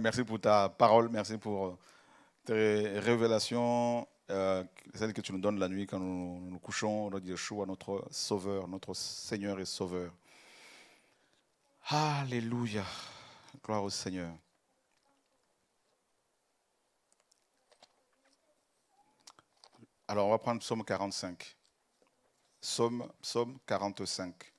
Merci pour ta parole, merci pour tes révélations, euh, celles que tu nous donnes la nuit quand nous nous couchons, notre Yeshua, notre Sauveur, notre Seigneur et Sauveur. Alléluia. Gloire au Seigneur. Alors, on va prendre Psaume 45. Psaume, Psaume 45.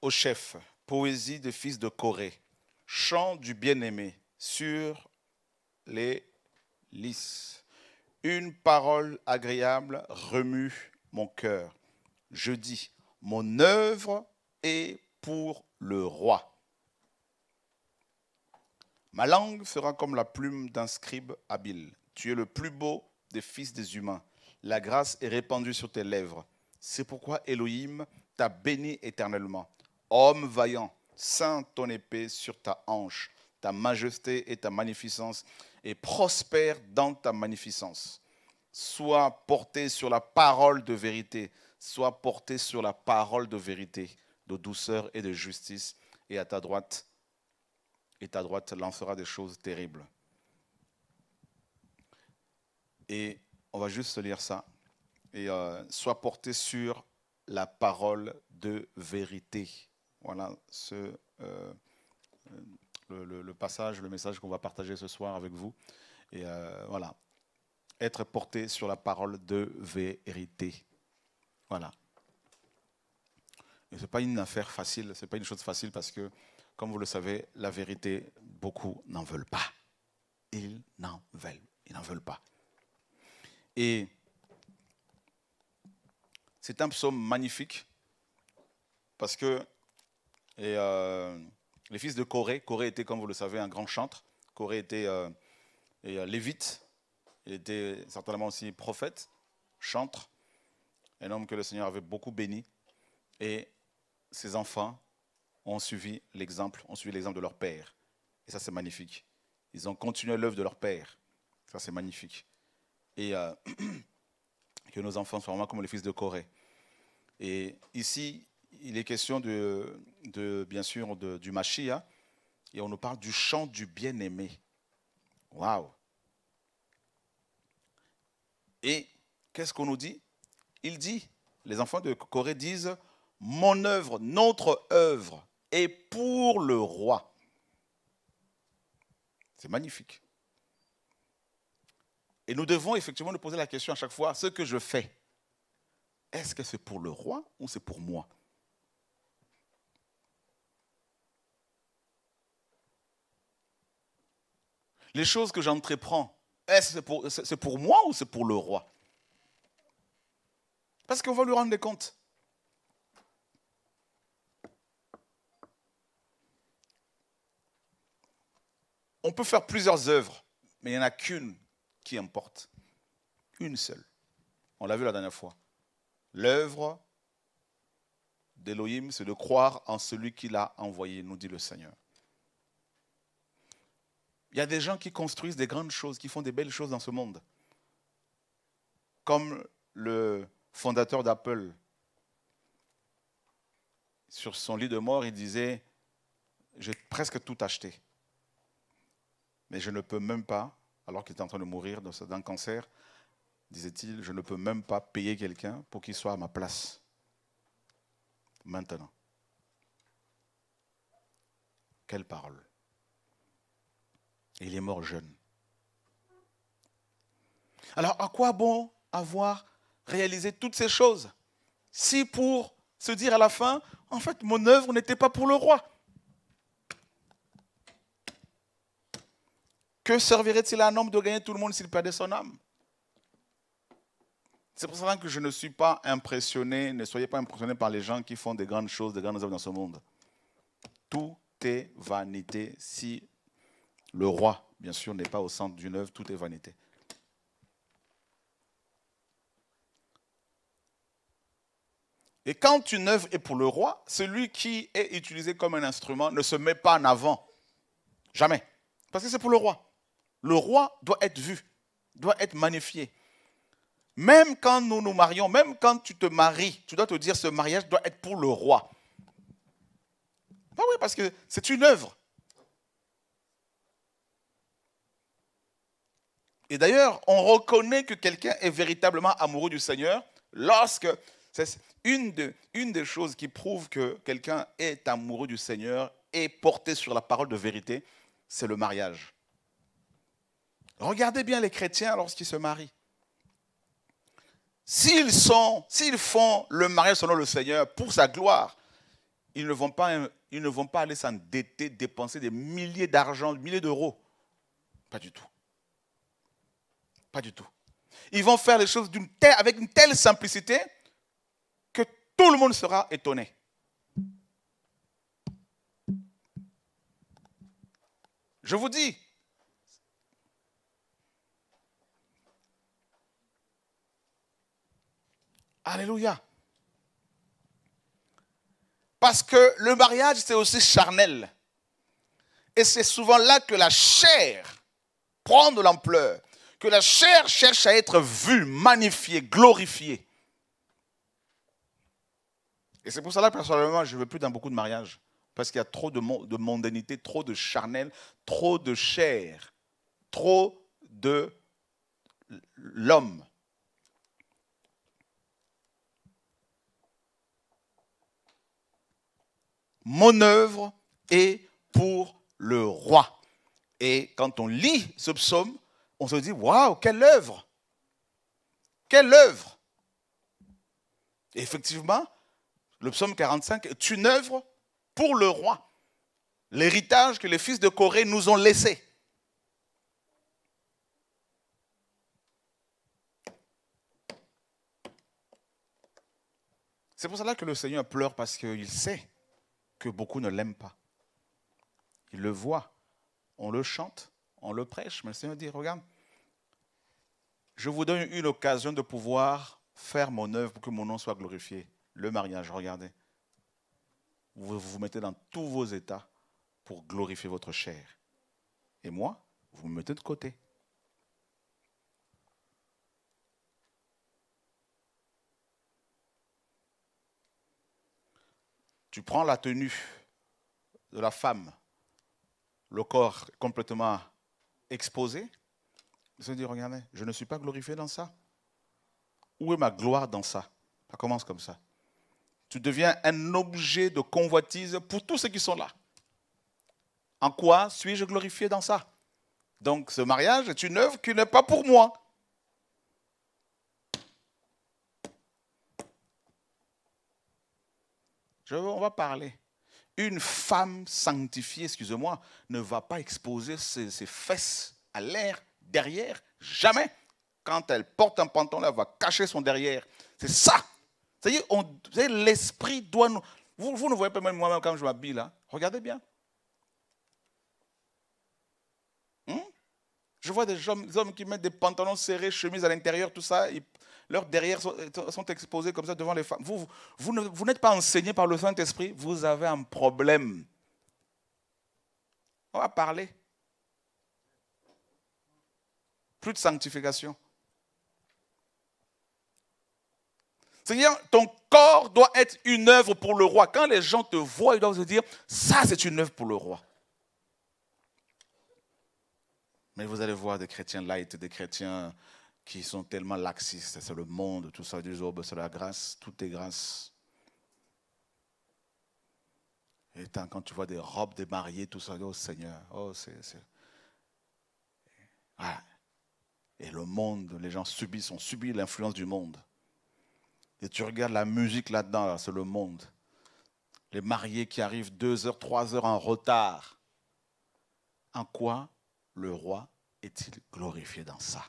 Au chef, poésie des fils de Corée, chant du bien-aimé sur les lys. Une parole agréable remue mon cœur. Je dis, mon œuvre est pour le roi. Ma langue sera comme la plume d'un scribe habile. Tu es le plus beau des fils des humains. La grâce est répandue sur tes lèvres. C'est pourquoi Elohim t'a béni éternellement. Homme vaillant, saint ton épée sur ta hanche. Ta majesté et ta magnificence et prospère dans ta magnificence. Sois porté sur la parole de vérité. Sois porté sur la parole de vérité, de douceur et de justice. Et à ta droite, et ta droite lancera des choses terribles. Et on va juste lire ça. Et euh, sois porté sur la parole de vérité. Voilà euh, le, passage, le message qu'on va partager ce soir avec vous. Et euh, voilà, être porté sur la parole de vérité. Voilà. Ce n'est pas une affaire facile, ce n'est pas une chose facile parce que, comme vous le savez, la vérité, beaucoup n'en veulent pas. Ils n'en veulent, ils n'en veulent pas. Et c'est un psaume magnifique parce que et, euh, les fils de Corée, Corée était, comme vous le savez, un grand chantre. Corée était euh, et, euh, lévite. Il était certainement aussi prophète, chantre, un homme que le Seigneur avait beaucoup béni. Et ses enfants ont suivi l'exemple, ont suivi l'exemple de leur père. Et ça, c'est magnifique. Ils ont continué l'œuvre de leur père. Ça, c'est magnifique. Et que nos enfants soient vraiment comme les fils de Corée. Et ici, il est question de, bien sûr du Mashiach et on nous parle du chant du bien-aimé. Waouh! Et qu'est-ce qu'on nous dit? Il dit, les enfants de Corée disent, mon œuvre, notre œuvre est pour le roi. C'est magnifique. Et nous devons effectivement nous poser la question à chaque fois, ce que je fais, est-ce que c'est pour le roi ou c'est pour moi? Les choses que j'entreprends, est-ce c'est pour, moi ou c'est pour le roi? Parce qu'on va lui rendre des comptes. On peut faire plusieurs œuvres, mais il n'y en a qu'une qui importe. Une seule. On l'a vu la dernière fois. L'œuvre d'Elohim, c'est de croire en celui qui l'a envoyé, nous dit le Seigneur. Il y a des gens qui construisent des grandes choses, qui font des belles choses dans ce monde. Comme le fondateur d'Apple. Sur son lit de mort, il disait, j'ai presque tout acheté. Mais je ne peux même pas, alors qu'il était en train de mourir d'un cancer, disait-il, je ne peux même pas payer quelqu'un pour qu'il soit à ma place. Maintenant. Quelle parole. Et il est mort jeune. Alors à quoi bon avoir réalisé toutes ces choses si pour se dire à la fin, en fait, mon œuvre n'était pas pour le roi? Que servirait-il à un homme de gagner tout le monde s'il perdait son âme? C'est pour cela que je ne suis pas impressionné, ne soyez pas impressionné par les gens qui font des grandes choses, des grandes œuvres dans ce monde. Tout est vanité si le roi, bien sûr, n'est pas au centre d'une œuvre, tout est vanité. Et quand une œuvre est pour le roi, celui qui est utilisé comme un instrument ne se met pas en avant. Jamais. Parce que c'est pour le roi. Le roi doit être vu doit être magnifié. Même quand nous nous marions, même quand tu te maries, tu dois te dire ce mariage doit être pour le roi. Ah oui, parce que c'est une œuvre. Et d'ailleurs, on reconnaît que quelqu'un est véritablement amoureux du Seigneur lorsque une, des choses qui prouve que quelqu'un est amoureux du Seigneur et porté sur la parole de vérité, c'est le mariage. Regardez bien les chrétiens lorsqu'ils se marient. S'ils font le mariage selon le Seigneur pour sa gloire, ils ne vont pas aller s'endetter, dépenser des milliers d'argent, des milliers d'euros. Pas du tout. Pas du tout. Ils vont faire les choses avec une telle simplicité que tout le monde sera étonné. Je vous dis, Alléluia. Parce que le mariage, c'est aussi charnel. Et c'est souvent là que la chair prend de l'ampleur, que la chair cherche à être vue, magnifiée, glorifiée. Et c'est pour cela, personnellement, je ne veux plus dans beaucoup de mariages. Parce qu'il y a trop de, de mondanité, trop de charnel, trop de chair, trop de l'homme. mon œuvre est pour le roi. Et quand on lit ce psaume, on se dit, waouh, quelle œuvre Quelle œuvre Effectivement, le psaume 45 est une œuvre pour le roi. L'héritage que les fils de Corée nous ont laissé. C'est pour cela que le Seigneur pleure parce qu'il sait que beaucoup ne l'aiment pas. Ils le voient, on le chante, on le prêche, mais le Seigneur dit, regarde, je vous donne une occasion de pouvoir faire mon œuvre pour que mon nom soit glorifié. Le mariage, regardez. Vous vous mettez dans tous vos états pour glorifier votre chair. Et moi, vous me mettez de côté. tu prends la tenue de la femme, le corps complètement exposé, se dit, regardez, je ne suis pas glorifié dans ça. Où est ma gloire dans ça? Ça commence comme ça. Tu deviens un objet de convoitise pour tous ceux qui sont là. En quoi suis-je glorifié dans ça? Donc ce mariage est une œuvre qui n'est pas pour moi. on va parler. Une femme sanctifiée, excusez-moi, ne va pas exposer ses, fesses à l'air derrière, jamais. Quand elle porte un pantalon, elle va cacher son derrière. C'est ça. C'est-à-dire, l'esprit doit nous... Vous, ne voyez pas même moi-même quand je m'habille là. Regardez bien. Hmm? Je vois des hommes, qui mettent des pantalons serrés, chemises à l'intérieur, tout ça. Leurs derrière sont, exposés comme ça devant les femmes. Vous, vous, n'êtes pas enseigné par le Saint-Esprit, vous avez un problème. On va parler. Plus de sanctification. C'est-à-dire, ton corps doit être une œuvre pour le roi. Quand les gens te voient, ils doivent se dire, ça c'est une œuvre pour le roi. Mais vous allez voir des chrétiens light, des chrétiens qui sont tellement laxistes. C'est le monde, tout ça. Ils disent, oh, ben, c'est la grâce, tout est grâce. Et quand tu vois des robes des mariés, tout ça, oh Seigneur, oh, c'est. Et le monde, les gens subissent, ont subi l'influence du monde. Et tu regardes la musique là-dedans, c'est le monde. Les mariés qui arrivent deux heures, trois heures en retard. En quoi le roi est-il glorifié dans ça?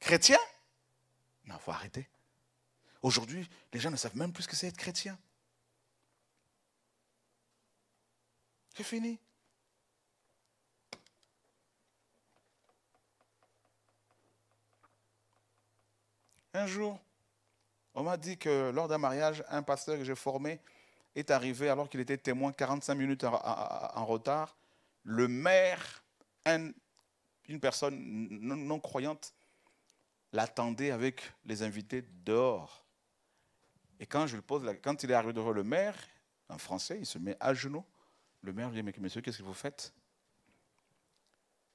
Chrétien? Non, il faut arrêter. Aujourd'hui, les gens ne savent même plus ce que c'est être chrétien. C'est fini. Un jour, on m'a dit que lors d'un mariage, un pasteur que j'ai formé est arrivé alors qu'il était témoin 45 minutes en, retard. Le maire, une personne non croyante l'attendait avec les invités dehors. Et quand je lui pose quand il est arrivé devant le maire, en français, il se met à genoux. Le maire lui dit, mais monsieur, qu'est-ce que vous faites?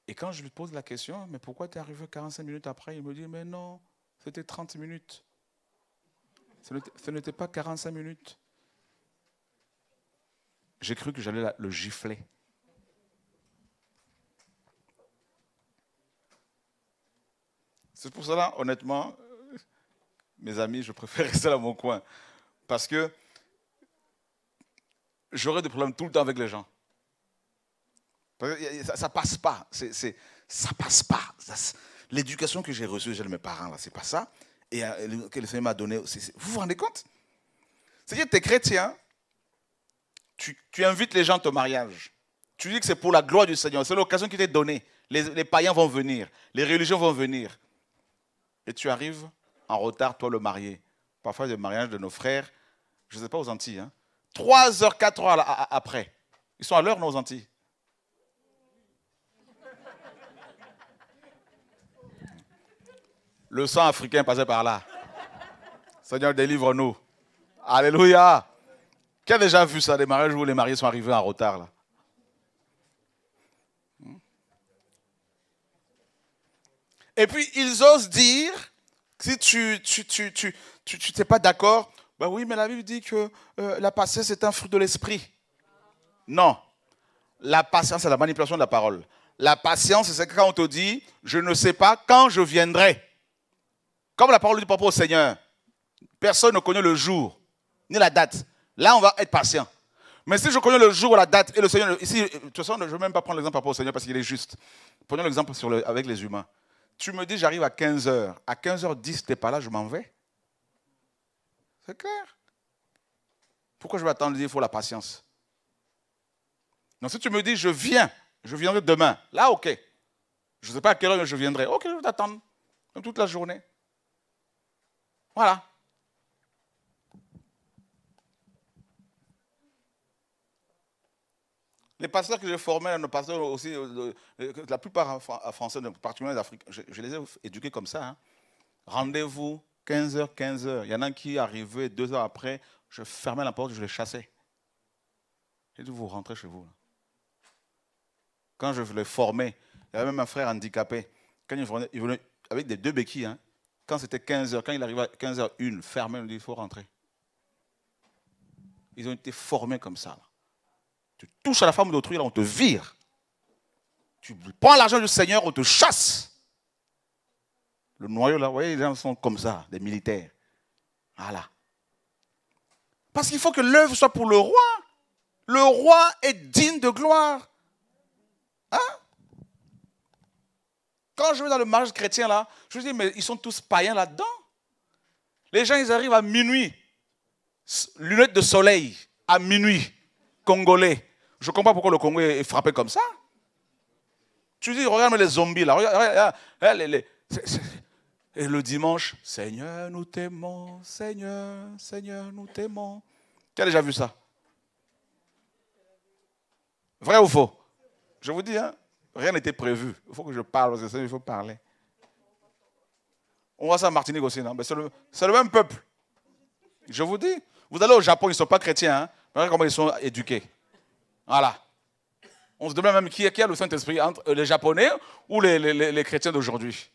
Et quand je lui pose la question, mais pourquoi tu es arrivé 45 minutes après? Il me dit, mais non, c'était 30 minutes. Ce n'était pas 45 minutes. J'ai cru que j'allais le gifler. C'est pour cela, honnêtement, mes amis, je préfère rester dans mon coin. Parce que j'aurais des problèmes tout le temps avec les gens. Ça, ne passe pas. Ça ça passe pas. L'éducation que j'ai reçue de mes parents, là, c'est pas ça. Et euh, que le Seigneur m'a donné, vous vous rendez compte? C'est-à-dire, tu es chrétien, tu, invites les gens à ton mariage. Tu dis que c'est pour la gloire du Seigneur. C'est l'occasion qui t'est donnée. Les païens vont venir, les religions vont venir et tu arrives en retard, toi le marié. Parfois, le mariage de nos frères, je ne sais pas aux Antilles, hein, 3 heures, 4 heures après. Ils sont à l'heure, nos Antilles. Le sang africain passait par là. Seigneur, délivre-nous. Alléluia. Qui a déjà vu ça, des mariages où les mariés sont arrivés en retard là? Et puis, ils osent dire, si tu tu, tu, tu, tu, t'es pas d'accord, ben oui, mais la Bible dit que euh, la patience est un fruit de l'esprit. Non. La patience, c'est la manipulation de la parole. La patience, c'est quand on te dit, je ne sais pas quand je viendrai. Comme la parole dit propos au Seigneur. Personne ne connaît le jour, ni la date. Là, on va être patient. Mais si je connais le jour, la date, et le Seigneur, ici, de toute façon, je ne vais même pas prendre l'exemple par au Seigneur parce qu'il est juste. Prenons l'exemple avec les humains. Tu me dis, j'arrive à 15h. À 15h10, tu n'es pas là, je m'en vais. C'est clair. Pourquoi je vais attendre? Il faut la patience. Donc si tu me dis, je viens, je viendrai demain, là, ok. Je ne sais pas à quelle heure je viendrai. Ok, je vais t'attendre. Toute la journée. Voilà. Les pasteurs que j'ai formés, nos pasteurs aussi, euh, euh, la plupart français, particulièrement d'Afrique, je, je, les ai éduqués comme ça. Hein. Rendez-vous 15h, 15h. Il y en a qui arrivaient deux heures après, je fermais la porte, je les chassais. J'ai dit, vous rentrez chez vous. Quand je les formais, il y avait même un frère handicapé. Quand il venait, il venait avec des deux béquilles. Hein. Quand c'était 15h, quand il arrivait à 15h01, fermé, il dit, il faut rentrer. Ils ont été formés comme ça. Tu touches à la femme d'autrui, là, on te vire. Tu prends l'argent du Seigneur, on te chasse. Le noyau, là, vous voyez, les gens sont comme ça, des militaires. Voilà. Parce qu'il faut que l'œuvre soit pour le roi. Le roi est digne de gloire. Hein? Quand je vais dans le mariage chrétien, là, je me dis, mais ils sont tous païens là-dedans. Les gens, ils arrivent à minuit. Lunettes de soleil, à minuit. Congolais. Je comprends pourquoi le Congo est frappé comme ça. Tu dis, regarde les zombies là. Regarde, et le dimanche, Seigneur, nous t'aimons, Seigneur, Seigneur, nous t'aimons. Tu as déjà vu ça? Vrai ou faux? Je vous dis, hein, rien n'était prévu. Il faut que je parle, parce que il faut parler. On voit ça en Martinique aussi, non? C'est le, le, même peuple. Je vous dis, vous allez au Japon, ils ne sont pas chrétiens. Hein Regardez comment ils sont éduqués. Voilà. On se demande même qui, qui a le Saint-Esprit, entre les Japonais ou les, chrétiens d'aujourd'hui.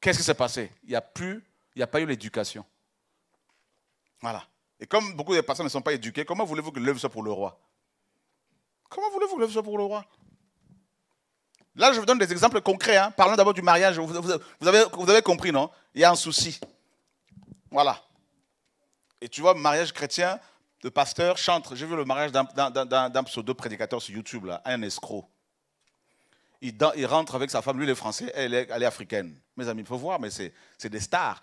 Qu'est-ce qui s'est passé? Il n'y a plus, il n'y a pas eu l'éducation. Voilà. Et comme beaucoup de personnes ne sont pas éduquées, comment voulez-vous que l'œuvre soit pour le roi? Comment voulez-vous que l'œuvre soit pour le roi? Là, je vous donne des exemples concrets. Hein. Parlons d'abord du mariage. vous, avez, vous avez compris, non? Il y a un souci. Voilà. Et tu vois, mariage chrétien, le pasteur chante. J'ai vu le mariage d'un pseudo-prédicateur sur YouTube, là, un escroc. Il, rentre avec sa femme, lui il est français, elle est, elle est africaine. Mes amis, il faut voir, mais c'est des stars.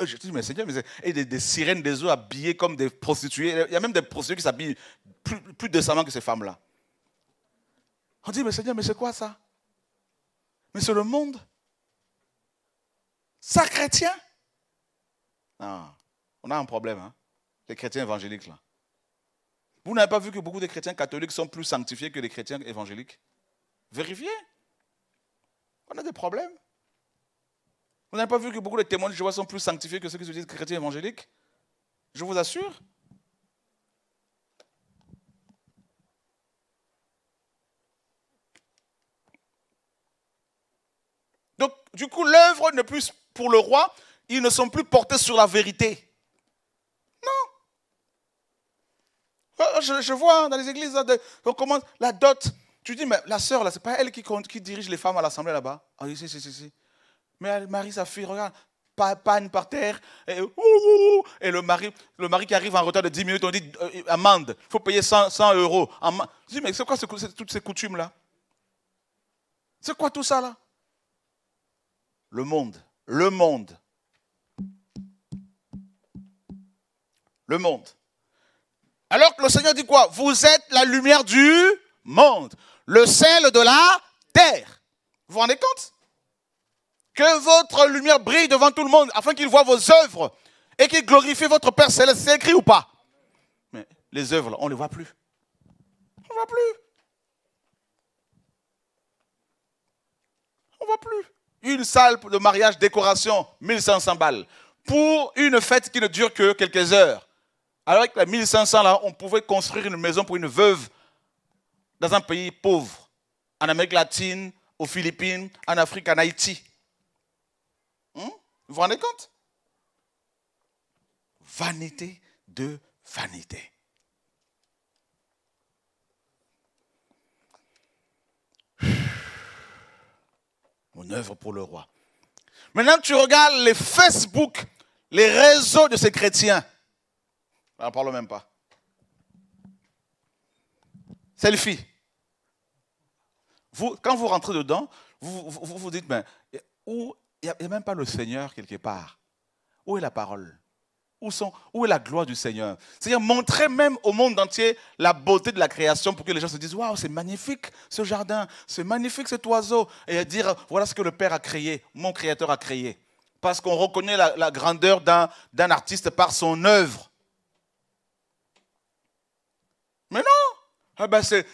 Je dis, mais Seigneur, mais et des, des, sirènes des eaux habillées comme des prostituées. Il y a même des prostituées qui s'habillent plus, plus décemment que ces femmes-là. On dit, mais Seigneur, mais c'est quoi ça? Mais c'est le monde? Ça, chrétien? Non. On a un problème, hein? Les chrétiens évangéliques là. Vous n'avez pas vu que beaucoup de chrétiens catholiques sont plus sanctifiés que les chrétiens évangéliques? Vérifiez. On a des problèmes. Vous n'avez pas vu que beaucoup de témoins de Jéhovah sont plus sanctifiés que ceux qui se disent chrétiens évangéliques? Je vous assure. Donc, du coup, l'œuvre n'est plus pour le roi, ils ne sont plus portés sur la vérité. Non. Euh, je, vois dans les églises, on commence la dot. Tu dis, mais la sœur, là, c'est pas elle qui, dirige les femmes à l'assemblée là-bas. Ah oui, si, si, si, si. Mais marie sa fille, regarde, panne par terre, et, le, mari, le mari qui arrive en retard de 10 minutes, on dit euh, amende, il faut payer 100, 100 euros. Je dis, mais c'est quoi toutes ces coutumes-là C'est quoi tout ça là? Le monde, le monde. Le monde. Alors que le Seigneur dit quoi? Vous êtes la lumière du monde, le sel de la terre. Vous vous rendez compte? Que votre lumière brille devant tout le monde afin qu'il voit vos œuvres et qu'il glorifie votre Père. C'est écrit ou pas? Mais les œuvres, on ne les voit plus. On ne voit plus. On ne voit plus. Une salle de mariage, décoration, 1500 balles. Pour une fête qui ne dure que quelques heures. Avec les 1500 là, on pouvait construire une maison pour une veuve dans un pays pauvre. En Amérique latine, aux Philippines, en Afrique, en Haïti. Vous vous rendez compte? Vanité de vanité. Mon œuvre pour le roi. Maintenant, tu regardes les Facebook, les réseaux de ces chrétiens. N'en parle même pas. Selfie. Quand vous rentrez dedans, vous vous, dites, mais où il n'y a, même pas le Seigneur quelque part. Où est la parole? Où, est la gloire du Seigneur? C'est-à-dire montrer même au monde entier la beauté de la création pour que les gens se disent Waouh, c'est magnifique ce jardin, c'est magnifique cet oiseau. Et dire Voilà ce que le Père a créé, mon Créateur a créé. Parce qu'on reconnaît la grandeur d'un artiste par son œuvre. Mais non ah ben c'est,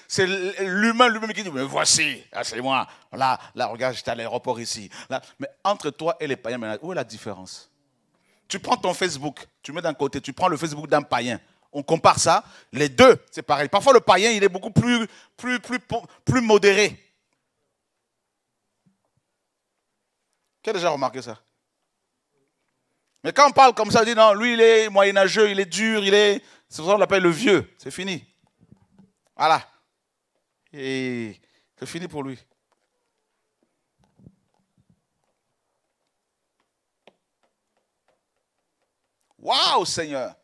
l'humain lui-même qui dit, mais voici, c'est moi. Là, là, regarde, j'étais à l'aéroport ici. Mais entre toi et les païens, où est la différence? Tu prends ton Facebook, tu mets d'un côté, tu prends le Facebook d'un païen. On compare ça, les deux, c'est pareil. Parfois, le païen, il est beaucoup plus, plus, plus, plus modéré. Qui a déjà remarqué ça? Mais quand on parle comme ça, on dit non, lui, il est moyenâgeux, il est dur, il est. C'est pour ça qu'on l'appelle le vieux. C'est fini. Voilà. Et c'est fini pour lui. Waouh, Seigneur.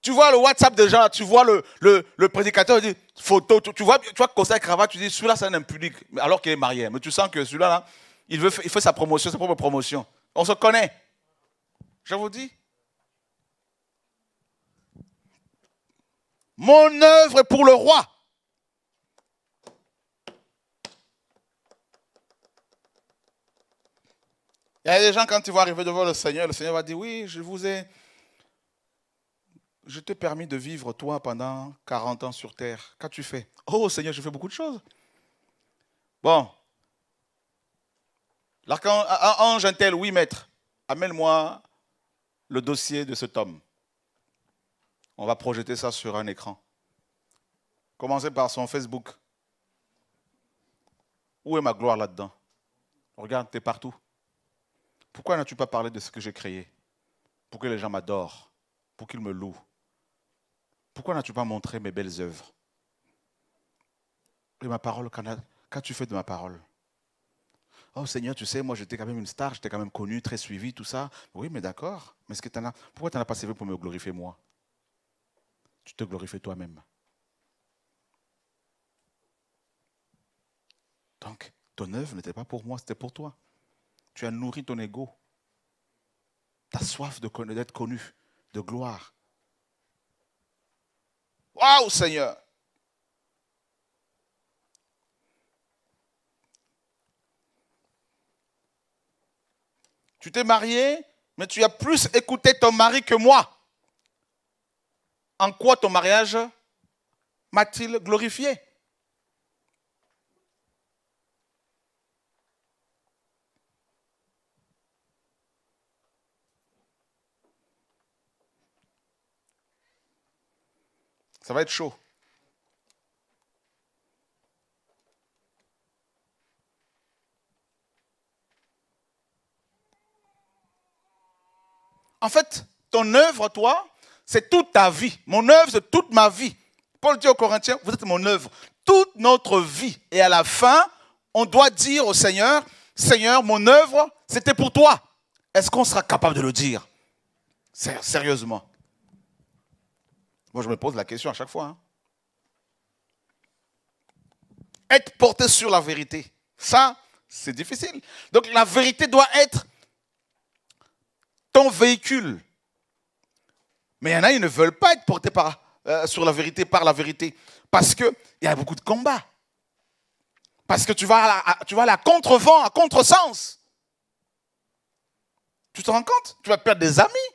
Tu vois le WhatsApp des gens, tu vois le, prédicateur, il dit photo, tu, vois, tu vois Conseil Cravate, tu dis celui-là c'est un impudique, alors qu'il est marié. Mais tu sens que celui-là, là, il, veut, il fait sa promotion, sa propre promotion. On se connaît. Je vous dis. Mon œuvre est pour le roi. Il y a des gens, quand ils vont arriver devant le Seigneur, le Seigneur va dire, oui, je vous ai... Je t'ai permis de vivre, toi, pendant 40 ans sur terre. Qu'as-tu fait? Oh, Seigneur, j'ai fait beaucoup de choses. Bon. L'archange tel, oui, maître, amène-moi le dossier de cet homme. On va projeter ça sur un écran. Commencez par son Facebook. Où est ma gloire là-dedans? Regarde, tu es partout. Pourquoi n'as-tu pas parlé de ce que j'ai créé? Pour que les gens m'adorent, pour qu'ils me louent. Pourquoi n'as-tu pas montré mes belles œuvres? Et ma parole, qu'as-tu fait de ma parole? Oh Seigneur, tu sais, moi j'étais quand même une star, j'étais quand même connu, très suivi, tout ça. Oui, mais d'accord. Mais ce que as, pourquoi tu n'en as pas servi pour me glorifier moi? Tu te glorifies toi-même. Donc, ton œuvre n'était pas pour moi, c'était pour toi. Tu as nourri ton ego. Tu as soif d'être connu, de gloire. Waouh, Seigneur! Tu t'es marié, mais tu as plus écouté ton mari que moi. En quoi ton mariage m'a-t-il glorifié? Ça va être chaud. En fait, ton œuvre, toi, c'est toute ta vie. Mon œuvre, c'est toute ma vie. Paul dit aux Corinthiens, vous êtes mon œuvre. Toute notre vie. Et à la fin, on doit dire au Seigneur, Seigneur, mon œuvre, c'était pour toi. Est-ce qu'on sera capable de le dire? Sérieusement. Moi, je me pose la question à chaque fois. Hein. Être porté sur la vérité, ça, c'est difficile. Donc la vérité doit être ton véhicule. Mais il y en a, ils ne veulent pas être portés par, euh, sur la vérité par la vérité. Parce qu'il y a beaucoup de combats. Parce que tu vas à, tu vas à la contre-vent, à contre-sens. Tu te rends compte? Tu vas perdre des amis.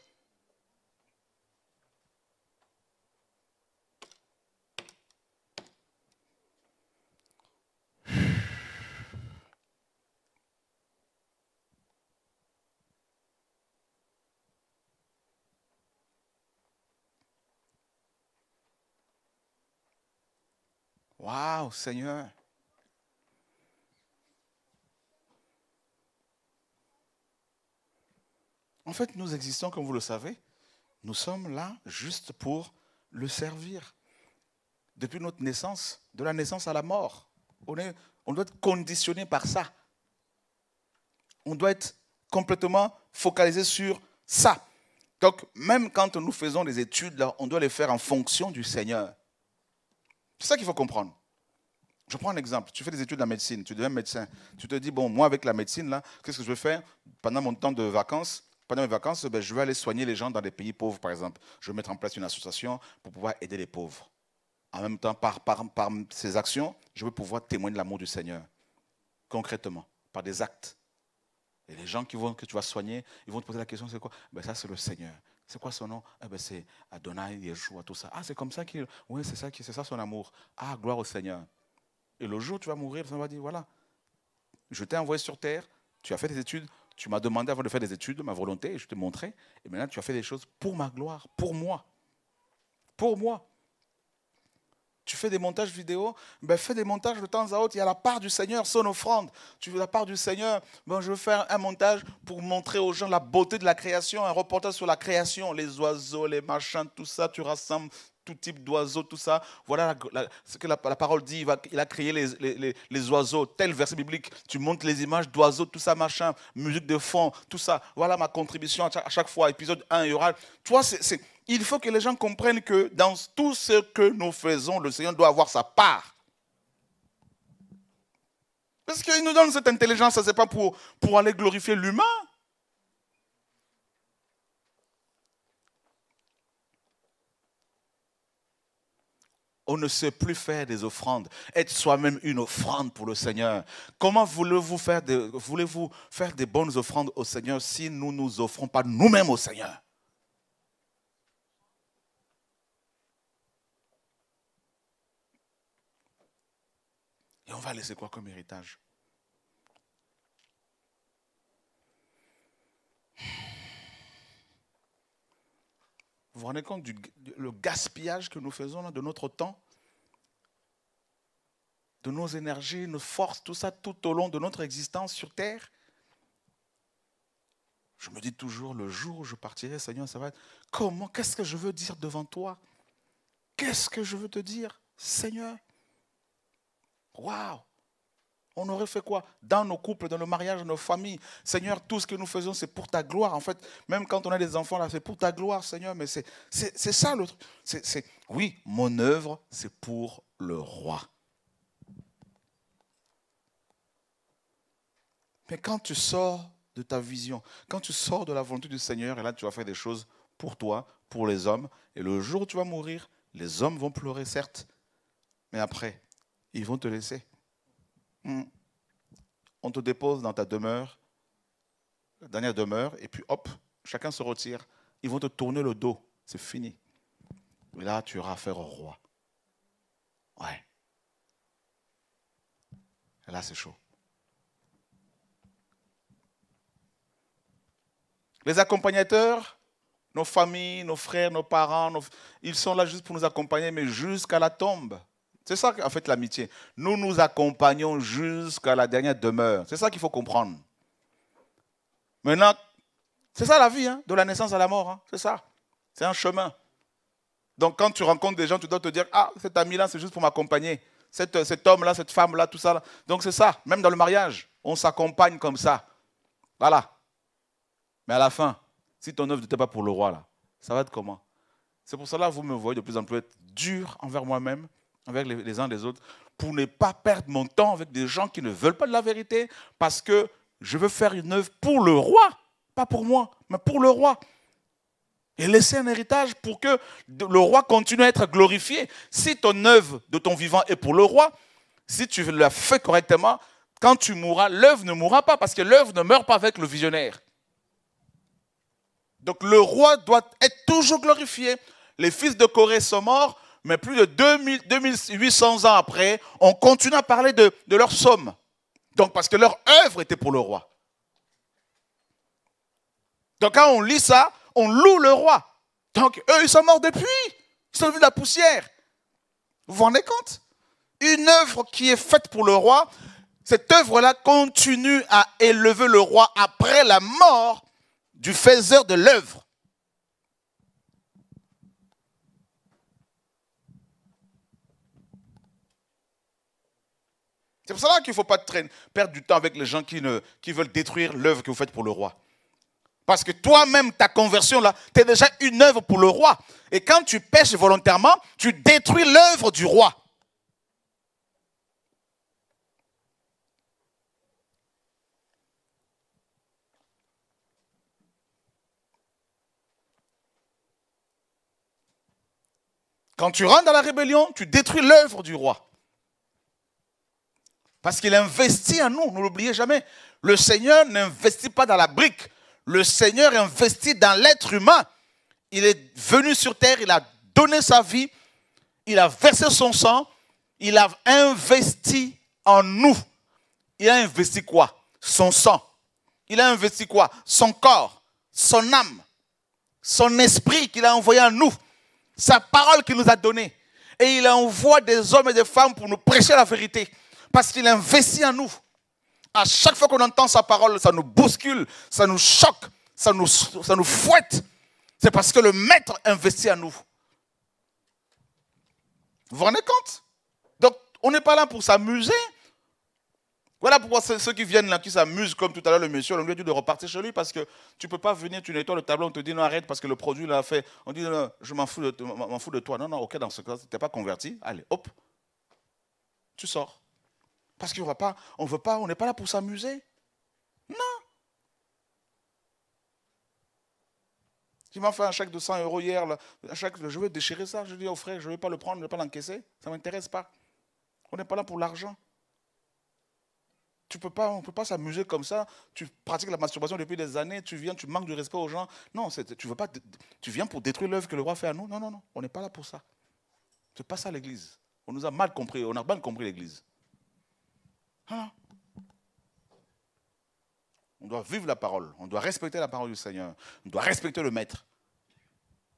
Waouh, Seigneur. En fait, nous existons, comme vous le savez, nous sommes là juste pour le servir. Depuis notre naissance, de la naissance à la mort, on, on doit être conditionné par ça. On doit être complètement focalisé sur ça. Donc, même quand nous faisons des études, on doit les faire en fonction du Seigneur. C'est ça qu'il faut comprendre. Je prends un exemple. Tu fais des études de la médecine, tu deviens médecin. Tu te dis, bon, moi, avec la médecine, là, qu'est-ce que je vais faire pendant mon temps de vacances? Pendant mes vacances, ben, je vais aller soigner les gens dans des pays pauvres, par exemple. Je vais mettre en place une association pour pouvoir aider les pauvres. En même temps, par, par, par ces actions, je vais pouvoir témoigner de l'amour du Seigneur, concrètement, par des actes. Et les gens qui vont, que tu vas soigner, ils vont te poser la question, c'est quoi? Ben, Ça, c'est le Seigneur. C'est quoi son nom? Eh ben, C'est Adonai, Yeshua, tout ça. Ah, c'est comme ça qu'il... Oui, c'est ça, c'est ça son amour. Ah, gloire au Seigneur. Et le jour où tu vas mourir, ça va dire, voilà, je t'ai envoyé sur terre, tu as fait des études, tu m'as demandé avant de faire des études, ma volonté, je t'ai montré, et maintenant tu as fait des choses pour ma gloire, pour moi. Pour moi. Tu fais des montages vidéo, ben fais des montages de temps à autre. Il y a la part du Seigneur, son offrande. Tu veux la part du Seigneur, ben je veux faire un montage pour montrer aux gens la beauté de la création, un reportage sur la création, les oiseaux, les machins, tout ça. Tu rassembles tout type d'oiseaux, tout ça. Voilà ce que la, parole dit. Il, a créé les, oiseaux. Tel verset biblique. Tu montres les images d'oiseaux, tout ça, machin. Musique de fond, tout ça. Voilà ma contribution à chaque, fois. Épisode 1, il y vois, c'est, il faut que les gens comprennent que dans tout ce que nous faisons, le Seigneur doit avoir sa part. Parce qu'il nous donne cette intelligence, ce n'est pas pour, pour aller glorifier l'humain. on ne sait plus faire des offrandes, être soi-même une offrande pour le Seigneur. Comment voulez-vous faire, voulez-vous faire des bonnes offrandes au Seigneur si nous ne nous offrons pas nous-mêmes au Seigneur? Et on va laisser quoi comme héritage? Vous vous rendez compte du gaspillage que nous faisons de notre temps, de nos énergies, nos forces, tout ça tout au long de notre existence sur Terre? Je me dis toujours, le jour où je partirai, Seigneur, ça va être comment, qu'est-ce que je veux dire devant toi? Qu'est-ce que je veux te dire, Seigneur? Waouh on aurait fait quoi Dans nos couples, dans nos mariages, dans nos familles? Seigneur, tout ce que nous faisons, c'est pour ta gloire. En fait, même quand on a des enfants, là, c'est pour ta gloire, Seigneur. Mais c'est ça le truc. C'est, oui, mon œuvre, c'est pour le roi. Mais quand tu sors de ta vision, quand tu sors de la volonté du Seigneur, et là, tu vas faire des choses pour toi, pour les hommes. Et le jour où tu vas mourir, les hommes vont pleurer, certes. Mais après, ils vont te laisser. Hmm. on te dépose dans ta demeure, la dernière demeure, et puis hop, chacun se retire. Ils vont te tourner le dos. C'est fini. Et là, tu auras affaire au roi. Ouais. Et là, c'est chaud. Les accompagnateurs, nos familles, nos frères, nos parents, ils sont là juste pour nous accompagner, mais jusqu'à la tombe. C'est ça, en fait, l'amitié. Nous nous accompagnons jusqu'à la dernière demeure. C'est ça qu'il faut comprendre. Maintenant, c'est ça la vie, hein, de la naissance à la mort. Hein. c'est ça. C'est un chemin. Donc, quand tu rencontres des gens, tu dois te dire Ah, cet ami-là, c'est juste pour m'accompagner. Cet, cet homme-là, cette femme-là, tout ça. Donc, c'est ça. Même dans le mariage, on s'accompagne comme ça. Voilà. Mais à la fin, si ton œuvre n'était pas pour le roi, là, ça va être comment? C'est pour cela que vous me voyez de plus en plus être dur envers moi-même, envers les, uns les autres, pour ne pas perdre mon temps avec des gens qui ne veulent pas de la vérité, parce que je veux faire une œuvre pour le roi, pas pour moi, mais pour le roi. Et laisser un héritage pour que le roi continue à être glorifié. Si ton œuvre de ton vivant est pour le roi, si tu l'as fait correctement, quand tu mourras, l'œuvre ne mourra pas parce que l'œuvre ne meurt pas avec le visionnaire. Donc le roi doit être toujours glorifié. Les fils de Corée sont morts, mais plus de 2800 ans après, on continue à parler de, leur somme. Donc parce que leur œuvre était pour le roi. Donc quand on lit ça, on loue le roi. Donc eux, ils sont morts depuis. Ils sont venus de la poussière. Vous vous rendez compte? Une œuvre qui est faite pour le roi, cette œuvre-là continue à élever le roi après la mort du faiseur de l'œuvre. C'est pour cela qu'il ne faut pas perdre du temps avec les gens qui, qui veulent détruire l'œuvre que vous faites pour le roi. Parce que toi-même, ta conversion, là, tu es déjà une œuvre pour le roi. Et quand tu pêches volontairement, tu détruis l'œuvre du roi. Quand tu rentres dans la rébellion, tu détruis l'œuvre du roi. Parce qu'il investit en nous, ne l'oubliez jamais. Le Seigneur n'investit pas dans la brique. Le Seigneur investit dans l'être humain. Il est venu sur terre, il a donné sa vie, il a versé son sang, il a investi en nous. Il a investi quoi? Son sang. Il a investi quoi? Son corps, son âme, son esprit qu'il a envoyé en nous sa parole qu'il nous a donnée. Et il envoie des hommes et des femmes pour nous prêcher la vérité. Parce qu'il investit en nous. À chaque fois qu'on entend sa parole, ça nous bouscule, ça nous choque, ça nous, ça nous fouette. C'est parce que le maître investit en nous. Vous vous rendez compte? Donc, on n'est pas là pour s'amuser. Voilà pourquoi ceux qui viennent là, qui s'amusent, comme tout à l'heure le monsieur, on lui a dit de repartir chez lui parce que tu ne peux pas venir, tu nettoies le tableau, on te dit non, arrête parce que le produit l'a fait. On dit non, je m'en fous, de, fous de toi. Non, non, ok, dans ce cas, tu n'es pas converti, allez, hop, tu sors. Parce qu'on pas, on veut pas, on n'est pas là pour s'amuser. Non. Il m'a fait un chèque de 100 euros hier, je vais déchirer ça. Je dis au frère, je ne vais pas le prendre, je ne vais pas l'encaisser. Ça ne m'intéresse pas. On n'est pas là pour l'argent. Tu peux pas, on ne peut pas s'amuser comme ça. Tu pratiques la masturbation depuis des années, tu viens, tu manques de respect aux gens. Non, tu, veux pas, tu viens pour détruire l'œuvre que le roi fait à nous. Non, non, non, on n'est pas là pour ça. C'est pas ça l'Église. On nous a mal compris, on a mal compris l'Église. Hein? On doit vivre la parole, on doit respecter la parole du Seigneur, on doit respecter le Maître.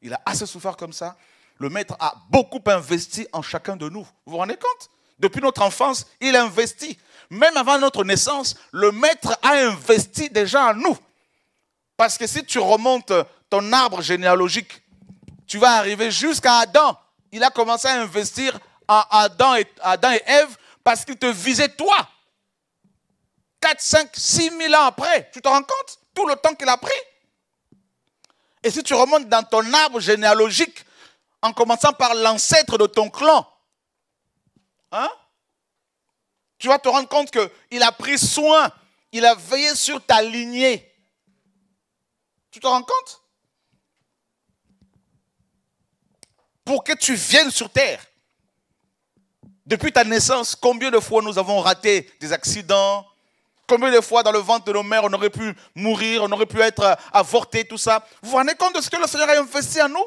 Il a assez souffert comme ça. Le Maître a beaucoup investi en chacun de nous. Vous vous rendez compte? Depuis notre enfance, il investit. Même avant notre naissance, le Maître a investi déjà en nous. Parce que si tu remontes ton arbre généalogique, tu vas arriver jusqu'à Adam. Il a commencé à investir en Adam et, Adam et Ève parce qu'il te visait toi. 4, 5, 6 000 ans après, tu te rends compte? Tout le temps qu'il a pris. Et si tu remontes dans ton arbre généalogique, en commençant par l'ancêtre de ton clan, Hein? Tu vas te rendre compte qu'il a pris soin, il a veillé sur ta lignée. Tu te rends compte? Pour que tu viennes sur terre. Depuis ta naissance, combien de fois nous avons raté des accidents Combien de fois dans le ventre de nos mères, on aurait pu mourir, on aurait pu être avorté, tout ça. Vous vous rendez compte de ce que le Seigneur a investi en nous?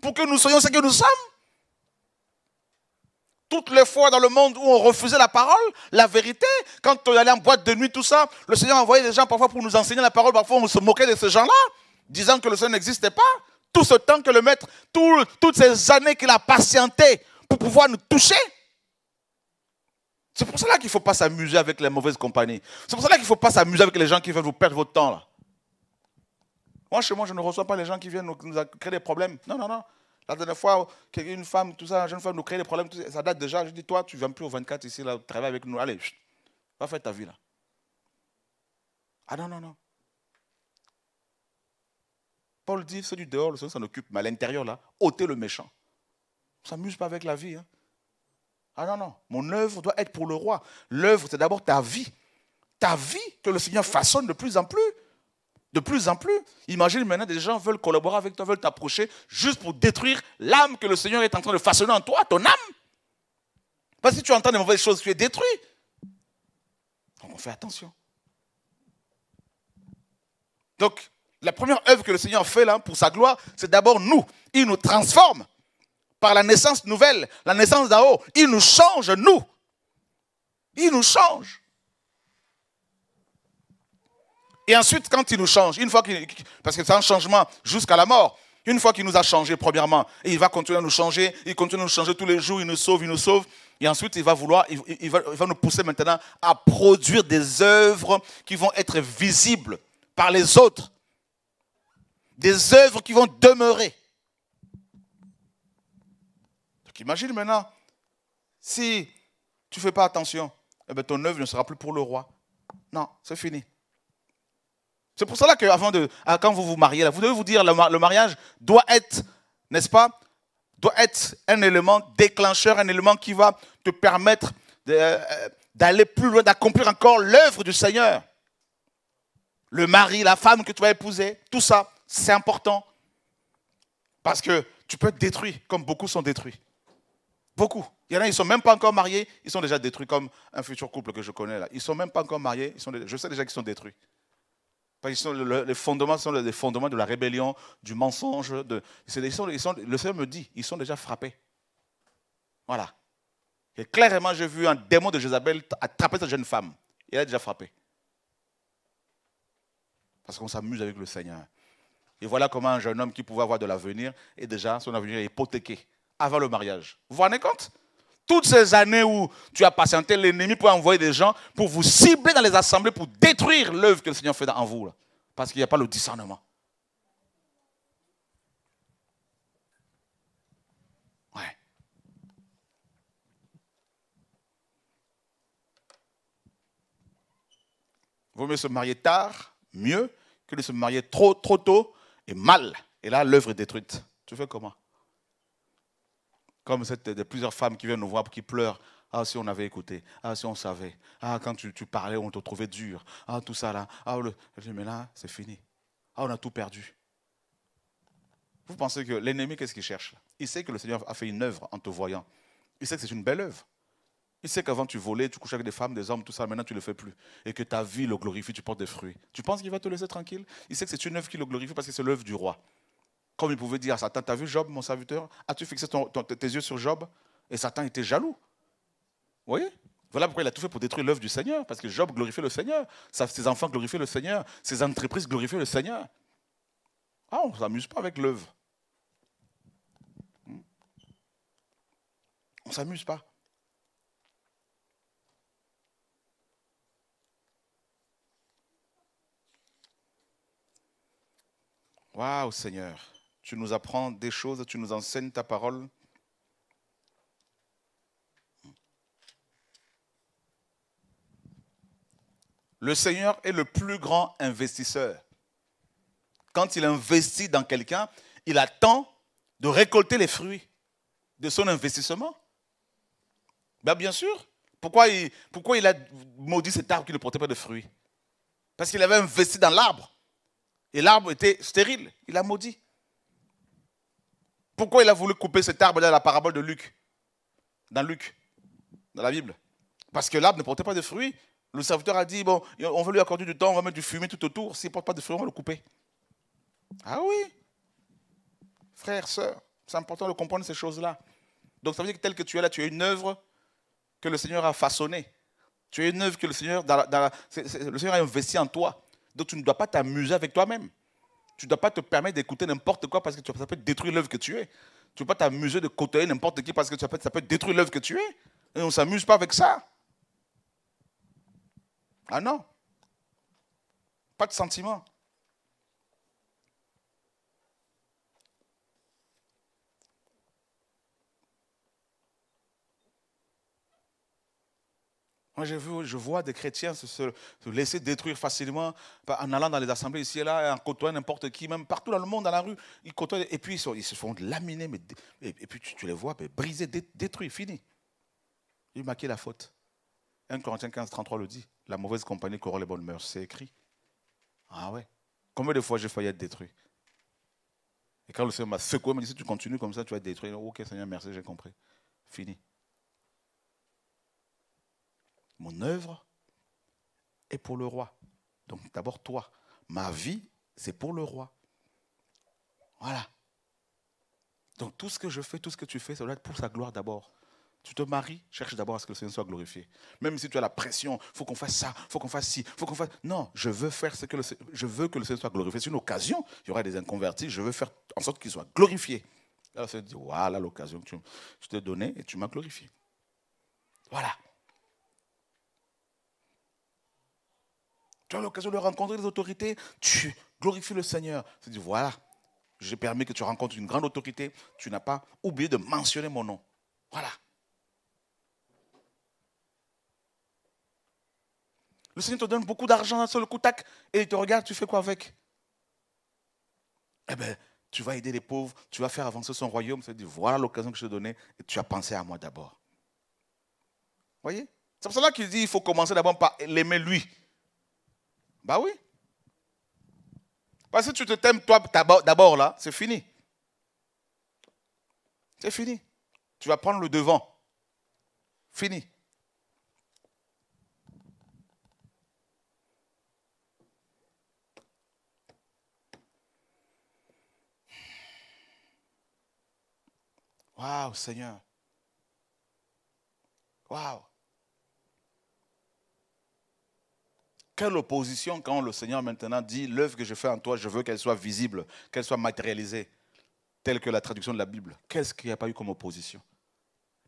Pour que nous soyons ce que nous sommes? Toutes les fois dans le monde où on refusait la parole, la vérité, quand on allait en boîte de nuit, tout ça, le Seigneur envoyait des gens parfois pour nous enseigner la parole. Parfois, on se moquait de ces gens-là, disant que le Seigneur n'existait pas. Tout ce temps que le Maître, toutes ces années qu'il a patienté pour pouvoir nous toucher. C'est pour cela qu'il ne faut pas s'amuser avec les mauvaises compagnies. C'est pour cela qu'il ne faut pas s'amuser avec les gens qui veulent vous perdre votre temps. Là. Moi, chez moi, je ne reçois pas les gens qui viennent nous, créer des problèmes. Non, non, non. La dernière fois, une femme, tout ça, une jeune femme nous crée des problèmes, ça date déjà. Je dis, toi, tu ne viens plus au 24 ici, là, travaille avec nous. Allez, va faire ta vie là. Ah non, non, non. Paul dit, c'est du dehors, Seigneur s'en occupe, mais à l'intérieur, là, ôtez le méchant. On ne s'amuse pas avec la vie. Hein. Ah non, non, mon œuvre doit être pour le roi. L'œuvre, c'est d'abord ta vie. Ta vie que le Seigneur façonne de plus en plus de plus en plus. Imagine maintenant des gens veulent collaborer avec toi, veulent t'approcher juste pour détruire l'âme que le Seigneur est en train de façonner en toi, ton âme. Parce que si tu entends des mauvaises choses, tu es détruit. Donc on fait attention. Donc, la première œuvre que le Seigneur fait là pour sa gloire, c'est d'abord nous. Il nous transforme par la naissance nouvelle, la naissance d'en haut. Il nous change, nous. Il nous change. Et ensuite, quand il nous change, une fois parce que c'est un changement jusqu'à la mort, une fois qu'il nous a changé, premièrement, et il va continuer à nous changer, il continue à nous changer tous les jours, il nous sauve, il nous sauve, et ensuite il va vouloir, il va nous pousser maintenant à produire des œuvres qui vont être visibles par les autres, des œuvres qui vont demeurer. Imagine maintenant, si tu ne fais pas attention, eh bien, ton œuvre ne sera plus pour le roi. Non, c'est fini. C'est pour cela que avant de, ah, quand vous vous mariez, vous devez vous dire le, mariage doit être, n'est-ce pas, doit être un élément déclencheur, un élément qui va te permettre euh, d'aller plus loin, d'accomplir encore l'œuvre du Seigneur. Le mari, la femme que tu vas épouser, tout ça, c'est important. Parce que tu peux être détruit, comme beaucoup sont détruits. Beaucoup. Il y en a, ils ne sont même pas encore mariés, ils sont déjà détruits, comme un futur couple que je connais là. Ils ne sont même pas encore mariés, je sais déjà qu'ils sont détruits les fondements sont les fondements de la rébellion, du mensonge. Le Seigneur me dit, ils sont déjà frappés. Voilà. Et clairement, j'ai vu un démon de Jézabel attraper cette jeune femme. Il a déjà frappé. Parce qu'on s'amuse avec le Seigneur. Et voilà comment un jeune homme qui pouvait avoir de l'avenir, et déjà son avenir est hypothéqué avant le mariage. Vous vous rendez compte? Toutes ces années où tu as patienté, l'ennemi peut envoyer des gens pour vous cibler dans les assemblées, pour détruire l'œuvre que le Seigneur fait en vous. parce qu'il n'y a pas le discernement. Ouais. Vaut mieux se marier tard, mieux, que de se marier trop, trop tôt et mal. Et là, l'œuvre est détruite. Tu fais comment? Comme cette, de plusieurs femmes qui viennent nous voir, qui pleurent. Ah, si on avait écouté. Ah, si on savait. Ah, quand tu, parlais, on te trouvait dur. Ah, tout ça là. Ah, le... Mais là, c'est fini. Ah, on a tout perdu. Vous pensez que l'ennemi, qu'est-ce qu'il cherche? Il sait que le Seigneur a fait une œuvre en te voyant. Il sait que c'est une belle œuvre. Il sait qu'avant tu volais, tu couchais avec des femmes, des hommes, tout ça, maintenant tu ne le fais plus. Et que ta vie le glorifie, tu portes des fruits. Tu penses qu'il va te laisser tranquille? Il sait que c'est une œuvre qui le glorifie parce que c'est l'œuvre du roi. Comme il pouvait dire à Satan, t'as vu Job, mon serviteur? As-tu fixé tes yeux sur Job? Et Satan était jaloux. Vous voyez? Voilà pourquoi il a tout fait pour détruire l'œuvre du Seigneur. Parce que Job glorifiait le Seigneur. Ses enfants glorifiaient le Seigneur. Ses entreprises glorifiaient le Seigneur. Ah, on ne s'amuse pas avec l'œuvre. Hmm. On ne s'amuse pas. Waouh, Seigneur tu nous apprends des choses, tu nous enseignes ta parole. Le Seigneur est le plus grand investisseur. Quand il investit dans quelqu'un, il attend de récolter les fruits de son investissement. Ben bien sûr. Pourquoi il, pourquoi il a maudit cet arbre qui ne portait pas de fruits? Parce qu'il avait investi dans l'arbre. Et l'arbre était stérile. Il a maudit. Pourquoi il a voulu couper cet arbre dans la parabole de Luc? Dans Luc, dans la Bible. Parce que l'arbre ne portait pas de fruits. Le serviteur a dit, bon, on veut lui accorder du temps, on va mettre du fumier tout autour. S'il ne porte pas de fumier, on va le couper. Ah oui. Frère, sœur, c'est important de comprendre ces choses-là. Donc ça veut dire que tel que tu es là, tu es une œuvre que le Seigneur a façonnée. Tu es une œuvre que le Seigneur, le Seigneur a investi en toi. Donc tu ne dois pas t'amuser avec toi-même. Tu ne dois pas te permettre d'écouter n'importe quoi parce que ça peut détruire l'œuvre que tu es. Tu ne peux pas t'amuser de côtoyer n'importe qui parce que ça peut, ça peut détruire l'œuvre que tu es. Et on ne s'amuse pas avec ça. Ah non. Pas de sentiment. Moi, je, je vois des chrétiens se, laisser détruire facilement en allant dans les assemblées ici et là, en côtoyant n'importe qui, même partout dans le monde, dans la rue. Ils côtoient, et puis ils, se font laminer, mais, et, puis tu, les vois brisés, détruits, fini. Ils maquillent la faute. 1 Corinthiens 15, 33 le dit. La mauvaise compagnie corrompt les bonnes mœurs. C'est écrit. Ah ouais. Combien de fois j'ai failli être détruit? Et quand le Seigneur m'a secoué, il m'a dit si tu continues comme ça, tu vas être détruit. Ok, Seigneur, merci, j'ai compris. Fini. Mon œuvre est pour le roi. Donc d'abord toi. Ma vie, c'est pour le roi. Voilà. Donc tout ce que je fais, tout ce que tu fais, ça doit être pour sa gloire d'abord. Tu te maries, cherche d'abord à ce que le Seigneur soit glorifié. Même si tu as la pression, faut qu'on fasse ça, faut qu'on fasse ci, faut qu'on fasse. Non, je veux faire ce que le, je veux que le Seigneur soit glorifié. C'est une occasion. Il y aura des inconvertis. Je veux faire en sorte qu'il soit glorifié. Alors le Seigneur dit voilà l'occasion que je t'ai donnée et tu m'as glorifié. Voilà. Tu as l'occasion de rencontrer des autorités, tu glorifies le Seigneur. Tu dis, voilà, j'ai permis que tu rencontres une grande autorité, tu n'as pas oublié de mentionner mon nom. Voilà. Le Seigneur te donne beaucoup d'argent sur le coup, tac, et il te regarde, tu fais quoi avec? Eh bien, tu vas aider les pauvres, tu vas faire avancer son royaume. Tu te dis, voilà l'occasion que je te donnais, et tu as pensé à moi d'abord. Voyez? C'est pour cela qu'il dit, il faut commencer d'abord par l'aimer lui. Bah oui. Parce que tu te t'aimes toi d'abord là, c'est fini. C'est fini. Tu vas prendre le devant. Fini. Waouh, Seigneur. Waouh. Quelle opposition quand le Seigneur maintenant dit l'œuvre que je fais en toi, je veux qu'elle soit visible, qu'elle soit matérialisée, telle que la traduction de la Bible. Qu'est-ce qu'il n'y a pas eu comme opposition?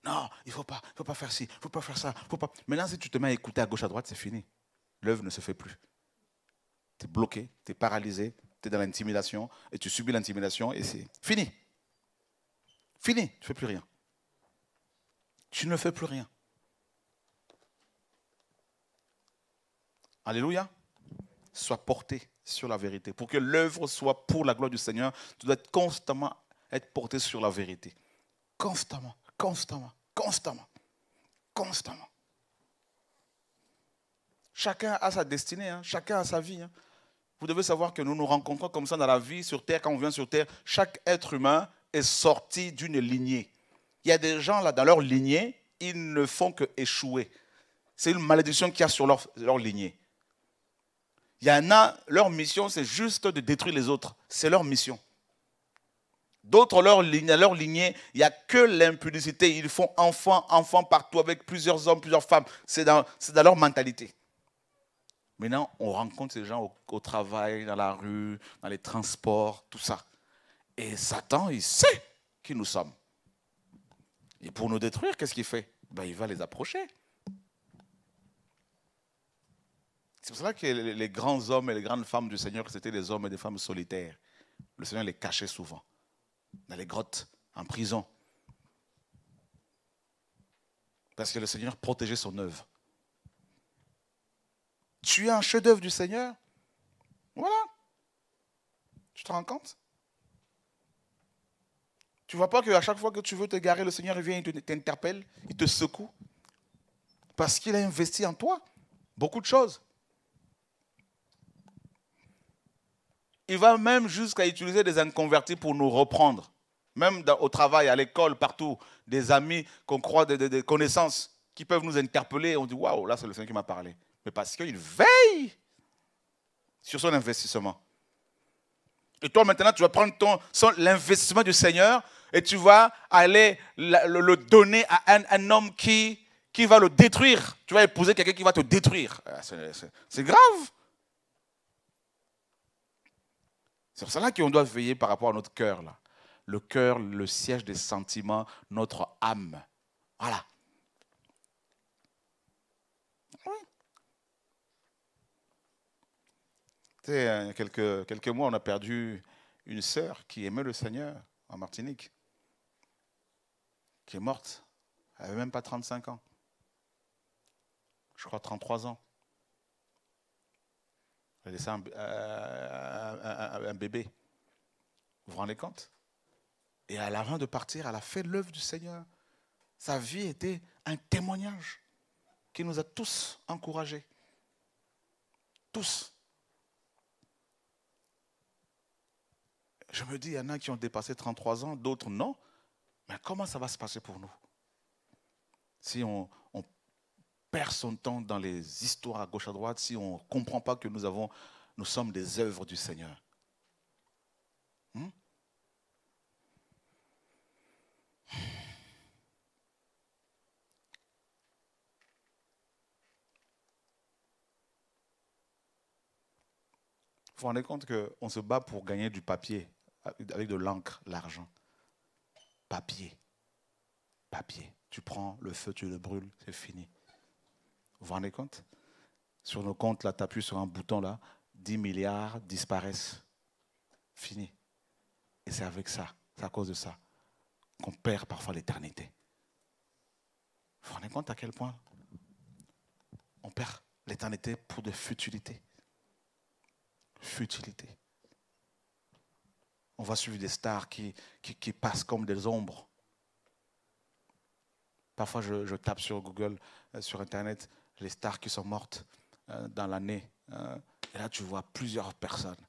Non, il ne faut pas, faut pas faire ci, il ne faut pas faire ça. Faut pas. Maintenant, si tu te mets à écouter à gauche, à droite, c'est fini. L'œuvre ne se fait plus. Tu es bloqué, tu es paralysé, tu es dans l'intimidation et tu subis l'intimidation et c'est fini. Fini, tu ne fais plus rien. Tu ne fais plus rien. Alléluia. Sois porté sur la vérité. Pour que l'œuvre soit pour la gloire du Seigneur, tu dois constamment être porté sur la vérité. Constamment, constamment, constamment, constamment. Chacun a sa destinée, hein. chacun a sa vie. Hein. Vous devez savoir que nous nous rencontrons comme ça dans la vie, sur terre, quand on vient sur terre, chaque être humain est sorti d'une lignée. Il y a des gens là, dans leur lignée, ils ne font que échouer. C'est une malédiction qu'il y a sur leur lignée. Il y en a, leur mission, c'est juste de détruire les autres. C'est leur mission. D'autres, leur leur lignée, il n'y a que l'impudicité. Ils font enfant, enfant partout avec plusieurs hommes, plusieurs femmes. C'est dans, dans, leur mentalité. Maintenant, on rencontre ces gens au, travail, dans la rue, dans les transports, tout ça. Et Satan, il sait qui nous sommes. Et pour nous détruire, qu'est-ce qu'il fait? Ben, Il va les approcher. C'est pour cela que les grands hommes et les grandes femmes du Seigneur, c'était des hommes et des femmes solitaires. Le Seigneur les cachait souvent, dans les grottes, en prison. Parce que le Seigneur protégeait son œuvre. Tu es un chef-d'œuvre du Seigneur? Voilà. Tu te rends compte? Tu ne vois pas qu'à chaque fois que tu veux te garer, le Seigneur vient, il t'interpelle, il te secoue? Parce qu'il a investi en toi beaucoup de choses. Il va même jusqu'à utiliser des inconvertis pour nous reprendre. Même au travail, à l'école, partout, des amis qu'on croit, des, connaissances qui peuvent nous interpeller. On dit Waouh, là c'est le Seigneur qui m'a parlé. mais parce qu'il veille sur son investissement. Et toi, maintenant, tu vas prendre ton, l'investissement du Seigneur et tu vas aller le, donner à un, homme qui, qui va le détruire. Tu vas épouser quelqu'un qui va te détruire. Ah, c'est grave. C'est pour cela qu'on doit veiller par rapport à notre cœur. Là. Le cœur, le siège des sentiments, notre âme. Voilà. Tu sais, euh, quelques, quelques mois, on a perdu une sœur qui aimait le Seigneur en Martinique, qui est morte. Elle n'avait même pas 35 ans. Je crois 33 ans. Elle a laissé un, bébé. Vous vous rendez compte? Et à l'avant de partir, elle a fait l'œuvre du Seigneur. Sa vie était un témoignage qui nous a tous encouragés. Tous. Je me dis, il y en a qui ont dépassé 33 ans, d'autres non. Mais comment ça va se passer pour nous? Si on, perd son temps dans les histoires à gauche à droite si on ne comprend pas que nous, avons, nous sommes des œuvres du Seigneur. Hmm? Vous vous rendez compte qu'on se bat pour gagner du papier, avec de l'encre, l'argent. Papier. Papier. Tu prends le feu, tu le brûles, c'est fini. Vous vous rendez compte? Sur nos comptes, là, tu appuies sur un bouton, là, 10 milliards disparaissent. Fini. Et c'est avec ça, c'est à cause de ça, qu'on perd parfois l'éternité. Vous vous rendez compte à quel point on perd l'éternité pour des futilités? Futilité. On va suivre des stars qui, qui, passent comme des ombres. Parfois, je, tape sur Google, euh, sur Internet, les stars qui sont mortes euh, dans l'année. Hein. et là, tu vois plusieurs personnes,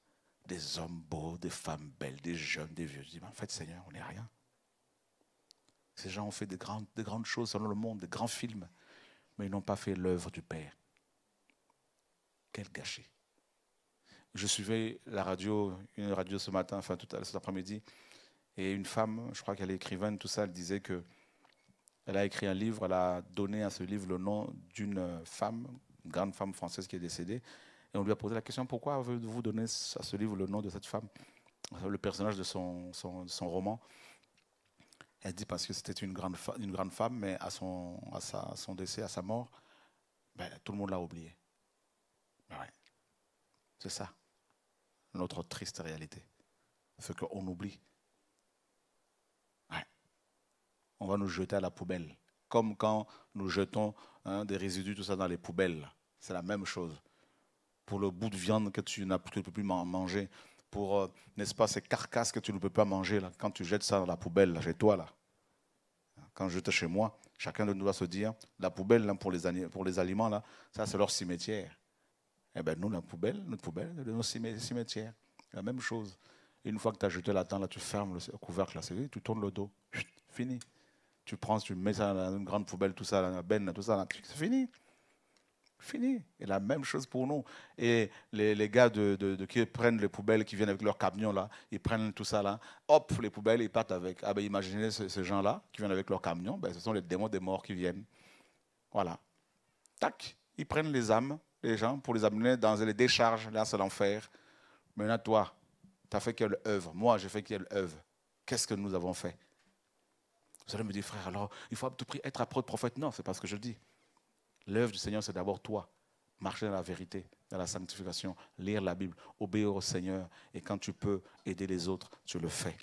des hommes beaux, des femmes belles, des jeunes, des vieux. Je dis, en fait, Seigneur, on n'est rien. Ces gens ont fait des grandes, des grandes choses selon le monde, des grands films, mais ils n'ont pas fait l'œuvre du Père. Quel gâchis. Je suivais la radio, une radio ce matin, enfin tout à cet après-midi, et une femme, je crois qu'elle est écrivaine, tout ça, elle disait que elle a écrit un livre, elle a donné à ce livre le nom d'une femme, une grande femme française qui est décédée. Et on lui a posé la question, pourquoi avez-vous donné à ce livre le nom de cette femme, le personnage de son, son, roman? Elle dit parce que c'était une grande, une grande femme, mais à son, à sa, son décès, à sa mort, ben, tout le monde l'a oublié. Ben C'est ça, notre triste réalité. Ce qu'on oublie on va nous jeter à la poubelle. Comme quand nous jetons hein, des résidus, tout ça dans les poubelles. C'est la même chose. Pour le bout de viande que tu ne peux plus manger, pour, euh, n'est-ce pas, ces carcasses que tu ne peux pas manger, là, quand tu jettes ça dans la poubelle, chez toi, là. Quand je chez moi, chacun de nous doit se dire, la poubelle là, pour, les, pour aliments, là, ça c'est leur cimetière. Eh bien, nous, la poubelle, notre poubelle, c'est notre cimetière. La même chose. une fois que tu as jeté la tente, là, tu fermes le couvercle, là, tu tournes le dos. fini tu prends, tu mets ça dans une grande poubelle, tout ça, dans la benne, tout ça, c'est fini. Fini. Et la même chose pour nous. Et les, gars de, de, qui prennent les poubelles, qui viennent avec leur camion, là, ils prennent tout ça, là, hop, les poubelles, ils partent avec. Ah ben imaginez ces, gens-là qui viennent avec leur camion, ben, ce sont les démons des morts qui viennent. Voilà. Tac, ils prennent les âmes, les gens, pour les amener dans les décharges, là c'est l'enfer. Maintenant, toi, tu as fait quelle œuvre? Moi, j'ai fait quelle œuvre? Qu'est-ce que nous avons fait? Vous allez me dire, frère, alors il faut à tout prix être apôtre prophète. Non, c'est pas ce que je dis. L'œuvre du Seigneur, c'est d'abord toi. Marcher dans la vérité, dans la sanctification, lire la Bible, obéir au Seigneur. Et quand tu peux aider les autres, tu le fais.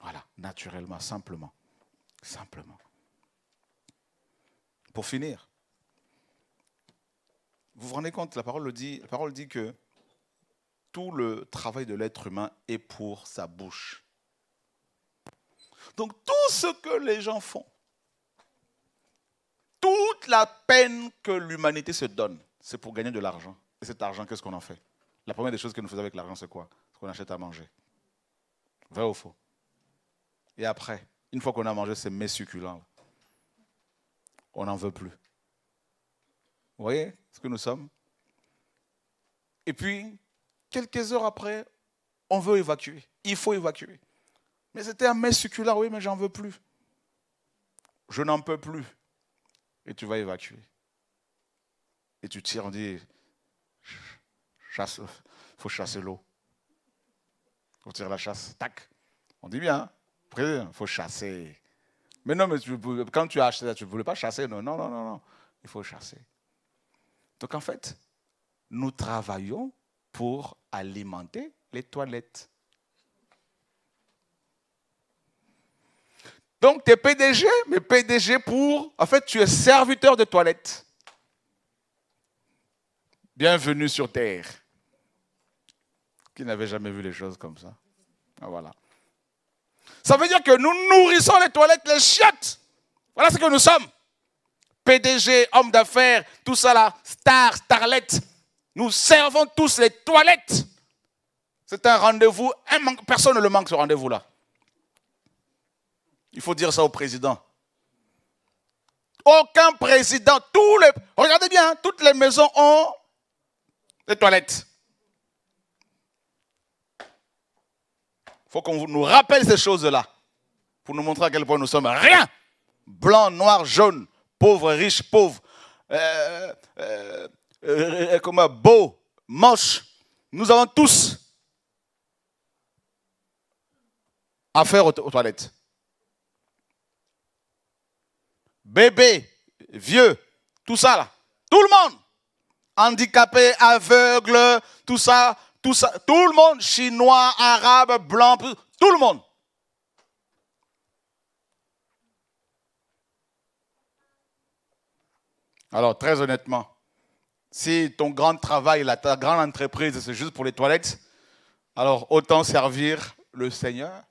Voilà, naturellement, simplement. Simplement. Pour finir, vous vous rendez compte, la parole, dit, la parole dit que tout le travail de l'être humain est pour sa bouche. Donc tout ce que les gens font, toute la peine que l'humanité se donne, c'est pour gagner de l'argent. Et cet argent, qu'est-ce qu'on en fait? La première des choses que nous faisons avec l'argent, c'est quoi? Ce qu'on achète à manger. Vrai ou faux? Et après, une fois qu'on a mangé ces mets succulents, on n'en veut plus. Vous voyez ce que nous sommes? Et puis, quelques heures après, on veut évacuer. Il faut évacuer. Mais c'était un mets oui, mais j'en veux plus. Je n'en peux plus. Et tu vas évacuer. Et tu tires, on dit, chasse, faut chasser l'eau. faut tirer la chasse. Tac. On dit bien, il faut chasser. Mais non, mais quand tu as acheté ça, tu ne voulais pas chasser. Non, non, non, non, non. Il faut chasser. Donc en fait, nous travaillons pour alimenter les toilettes. Donc tu es PDG, mais PDG pour... En fait, tu es serviteur de toilettes. Bienvenue sur Terre. Qui n'avait jamais vu les choses comme ça. Ah, voilà. Ça veut dire que nous nourrissons les toilettes, les chiottes. Voilà ce que nous sommes. PDG, homme d'affaires, tout ça là, star, starlet. Nous servons tous les toilettes. C'est un rendez-vous, personne ne le manque ce rendez-vous là. Il faut dire ça au président. Aucun président, tous les, regardez bien, toutes les maisons ont des toilettes. Il faut qu'on nous rappelle ces choses-là pour nous montrer à quel point nous sommes rien. Blanc, noir, jaune, pauvre, riche, pauvre, euh, euh, euh, beau, moche. Nous avons tous affaire aux toilettes. Bébé, vieux, tout ça là. Tout le monde. Handicapé, aveugle, tout ça, tout ça, tout le monde, chinois, arabe, blanc, tout le monde. Alors, très honnêtement, si ton grand travail, ta grande entreprise, c'est juste pour les toilettes, alors autant servir le Seigneur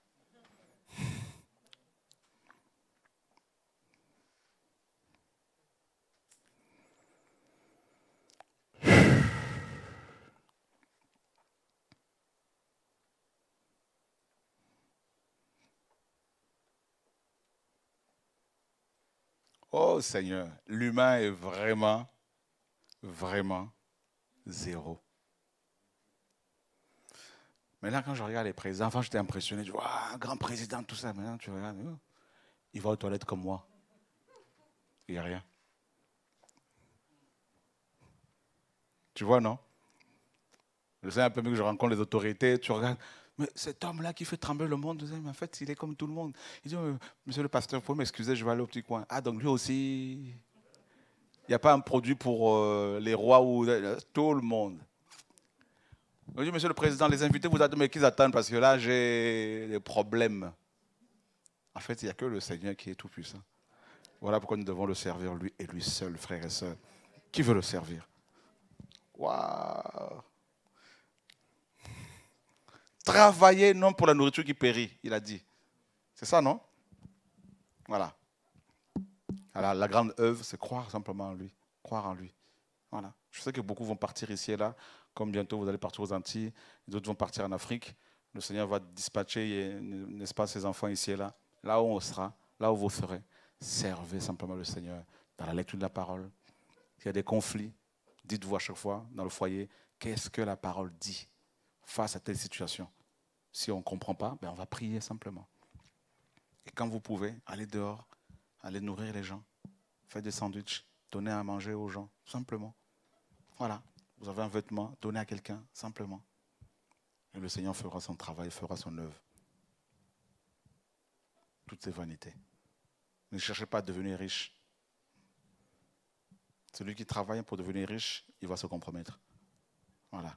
Oh Seigneur, l'humain est vraiment, vraiment zéro. Là, quand je regarde les présidents, avant j'étais impressionné, je vois, un grand président, tout ça. Maintenant, tu regardes, oh, il va aux toilettes comme moi. Il n'y a rien. Tu vois, non? Je sais un peu mieux que je rencontre les autorités, tu regardes, mais cet homme-là qui fait trembler le monde, en fait, il est comme tout le monde. Il dit, euh, monsieur le pasteur, vous pouvez m'excuser, je vais aller au petit coin. Ah, donc lui aussi, il n'y a pas un produit pour euh, les rois ou euh, tout le monde. Je dis, monsieur le président, les invités vous attendent, mais qu'ils attendent parce que là, j'ai des problèmes. En fait, il n'y a que le Seigneur qui est tout puissant. Voilà pourquoi nous devons le servir, lui et lui seul, frères et sœurs. Qui veut le servir? Waouh Travailler non pour la nourriture qui périt, il a dit. C'est ça, non? Voilà. Alors, la grande œuvre, c'est croire simplement en lui. Croire en lui. Voilà. Je sais que beaucoup vont partir ici et là, comme bientôt vous allez partir aux Antilles, d'autres vont partir en Afrique. Le Seigneur va dispatcher, n'est-ce pas, ses enfants ici et là. Là où on sera, là où vous serez, servez simplement le Seigneur dans la lecture de la parole. S'il y a des conflits, dites-vous à chaque fois dans le foyer, qu'est-ce que la parole dit face à telle situation? Si on ne comprend pas, ben on va prier simplement. Et quand vous pouvez, allez dehors, allez nourrir les gens, faites des sandwichs, donnez à manger aux gens, simplement. Voilà, vous avez un vêtement, donnez à quelqu'un, simplement. Et le Seigneur fera son travail, fera son œuvre. Toutes ces vanités. Ne cherchez pas à devenir riche. Celui qui travaille pour devenir riche, il va se compromettre. Voilà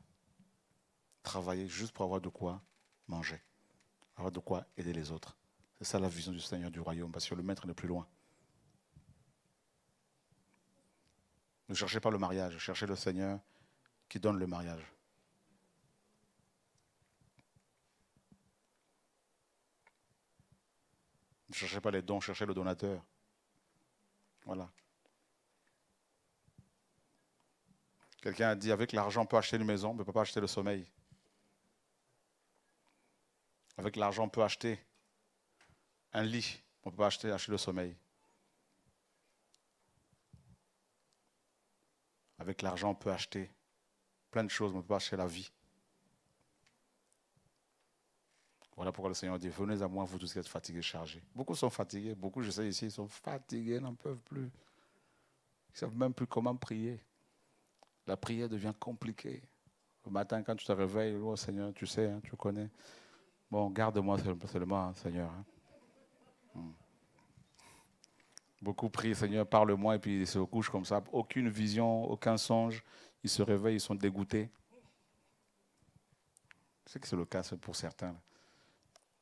travailler juste pour avoir de quoi manger, avoir de quoi aider les autres. C'est ça la vision du Seigneur du royaume, parce que le maître n'est plus loin. Ne cherchez pas le mariage, cherchez le Seigneur qui donne le mariage. Ne cherchez pas les dons, cherchez le donateur. Voilà. Quelqu'un a dit, avec l'argent, on peut acheter une maison, mais on ne peut pas acheter le sommeil. Avec l'argent, on peut acheter un lit. On peut acheter, acheter le sommeil. Avec l'argent, on peut acheter plein de choses, on ne peut pas chercher la vie. Voilà pourquoi le Seigneur dit, venez à moi, vous tous qui êtes fatigués, chargés. Beaucoup sont fatigués, beaucoup, je sais ici, ils sont fatigués, n'en peuvent plus. Ils ne savent même plus comment prier. La prière devient compliquée. Le matin, quand tu te réveilles, oh Seigneur, tu sais, hein, tu connais. Bon, garde-moi seulement, hein, Seigneur. Hein. Hmm. Beaucoup prient, Seigneur, parle-moi, et puis ils se couchent comme ça. Aucune vision, aucun songe. Ils se réveillent, ils sont dégoûtés. Je sais que c'est le cas pour certains.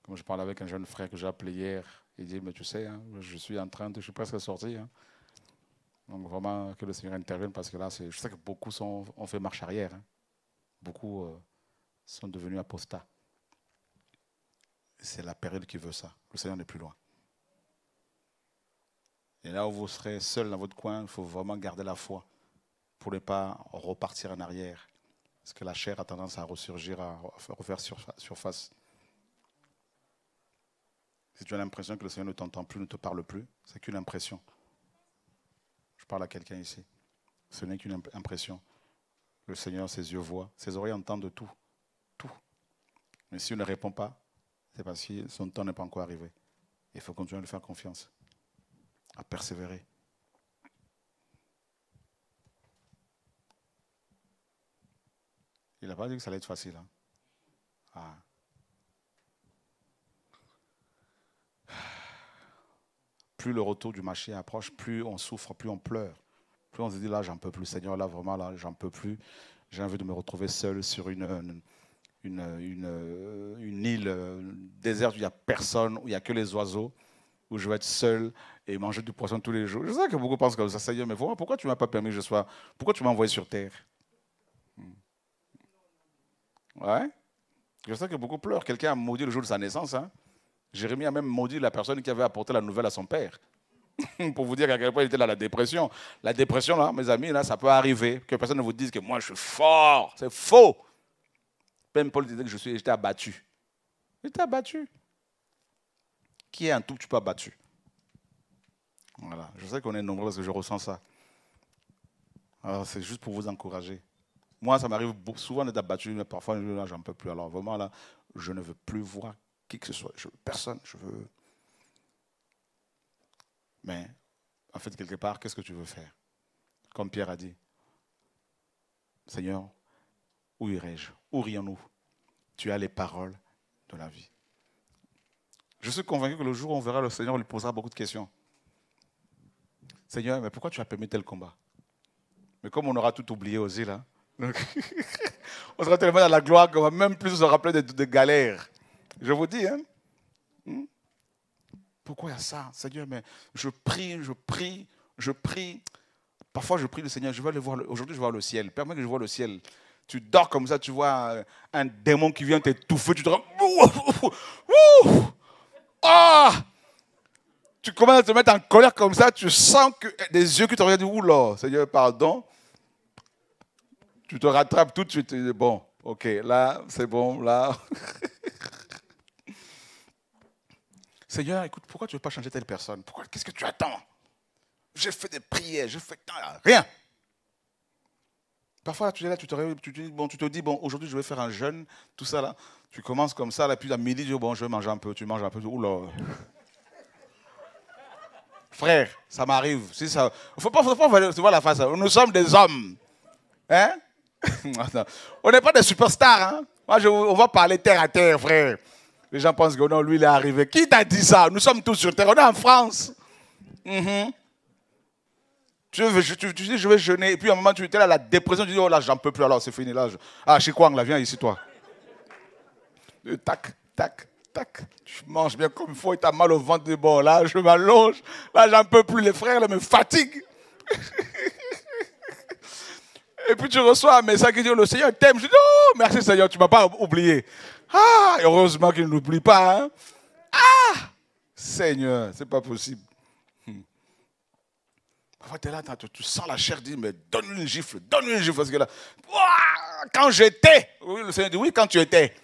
Comme je parlais avec un jeune frère que j'ai appelé hier, il dit, mais tu sais, je suis en train de, je suis presque sorti. Donc vraiment que le Seigneur intervienne parce que là, je sais que beaucoup ont fait marche arrière. Beaucoup euh, sont devenus apostats. C'est la période qui veut ça. Le Seigneur n'est plus loin. Et là où vous serez seul dans votre coin, il faut vraiment garder la foi pour ne pas repartir en arrière. Parce que la chair a tendance à ressurgir, à refaire surface. Si tu as l'impression que le Seigneur ne t'entend plus, ne te parle plus, c'est qu'une impression. Je parle à quelqu'un ici. Ce n'est qu'une impression. Le Seigneur, ses yeux voient, ses oreilles entendent tout. Tout. Mais s'il ne répond pas, c'est parce que son temps n'est pas encore arrivé. Il faut continuer à lui faire confiance, à persévérer. Il n'a pas dit que ça allait être facile. Hein. Ah. Plus le retour du marché approche, plus on souffre, plus on pleure. Plus on se dit là, j'en peux plus, Seigneur, là, vraiment, là, j'en peux plus. J'ai envie de me retrouver seul sur une, une, une, une île euh, déserte où il n'y a personne, où il n'y a que les oiseaux, où je vais être seul et manger du poisson tous les jours. Je sais que beaucoup pensent comme ça, Seigneur, mais pourquoi tu m'as pas permis que je sois. Pourquoi tu m'as envoyé sur terre? Hmm. Ouais. Je sais que beaucoup pleurent. Quelqu'un a maudit le jour de sa naissance. Hein. Jérémie a même maudit la personne qui avait apporté la nouvelle à son père. pour vous dire à quel point il était dans la dépression. La dépression, là, mes amis, là, ça peut arriver. Que personne ne vous dise que moi, je suis fort. C'est faux. Même Paul disait que je suis, j'étais abattu. J'étais abattu. Qui est un tout petit peu abattu? Voilà. Je sais qu'on est nombreux parce que je ressens ça. Alors, c'est juste pour vous encourager. Moi, ça m'arrive souvent d'être abattu, mais parfois, j'en peux plus. Alors, vraiment, là, je ne veux plus voir qui que ce soit. Personne, je veux. Mais, en fait, quelque part, qu'est-ce que tu veux faire? Comme Pierre a dit, Seigneur, où irai-je? Où rions-nous Tu as les paroles de la vie. Je suis convaincu que le jour où on verra le Seigneur, on lui posera beaucoup de questions. Seigneur, mais pourquoi tu as permis tel combat? Mais comme on aura tout oublié aussi, là, on sera tellement dans la gloire qu'on va même plus se rappeler de, galères. Je vous dis, hein. Hmm? Pourquoi il y a ça? Seigneur, mais je prie, je prie, je prie. Parfois, je prie le Seigneur, je vais aller voir. Aujourd'hui, je vois le ciel. Permets que je vois le ciel. Tu dors comme ça, tu vois un démon qui vient t'étouffer, tu te rends. Ah Tu commences à te mettre en colère comme ça, tu sens que des yeux qui te regardent, oula, Seigneur, pardon. Tu te rattrapes tout de suite. Bon, ok, là, c'est bon, là. Seigneur, écoute, pourquoi tu ne veux pas changer telle personne? Pourquoi Qu'est-ce que tu attends? J'ai fait des prières, je fais rien. Parfois, tu es là, tu te, tu te dis, bon, tu te dis, bon, aujourd'hui, je vais faire un jeûne, tout ça là. Tu commences comme ça, là, puis à midi, tu dis, bon, je vais manger un peu, tu manges un peu. Oula. Frère, ça m'arrive. Si ça, faut pas, faut pas tu vois la face. Nous sommes des hommes. Hein? on n'est pas des superstars. Hein? Moi, je, on va parler terre à terre, frère. Les gens pensent que non, lui, il est arrivé. Qui t'a dit ça? Nous sommes tous sur terre. On est en France. Mhm. Tu, dis, je vais jeûner. Et puis, à un moment, tu étais là, la dépression. Tu dis, oh là, j'en peux plus. Alors, c'est fini. Là, Ah, chez Kwang, là, viens ici, toi. tac, tac, tac. Tu manges bien comme il faut et tu as mal au ventre. Bon, là, je m'allonge. Là, j'en peux plus. Les frères, là, me fatiguent. et puis, tu reçois un message qui dit, oh, le Seigneur t'aime. Je dis, oh, merci Seigneur, tu ne m'as pas oublié. Ah, heureusement qu'il n'oublie pas. Hein. Ah, Seigneur, c'est pas possible. Parfois, tu es là, tu sens la chair dire, mais donne-lui une gifle, donne-lui une gifle. Parce que là, quand j'étais, oui, le Seigneur dit, oui, quand tu étais.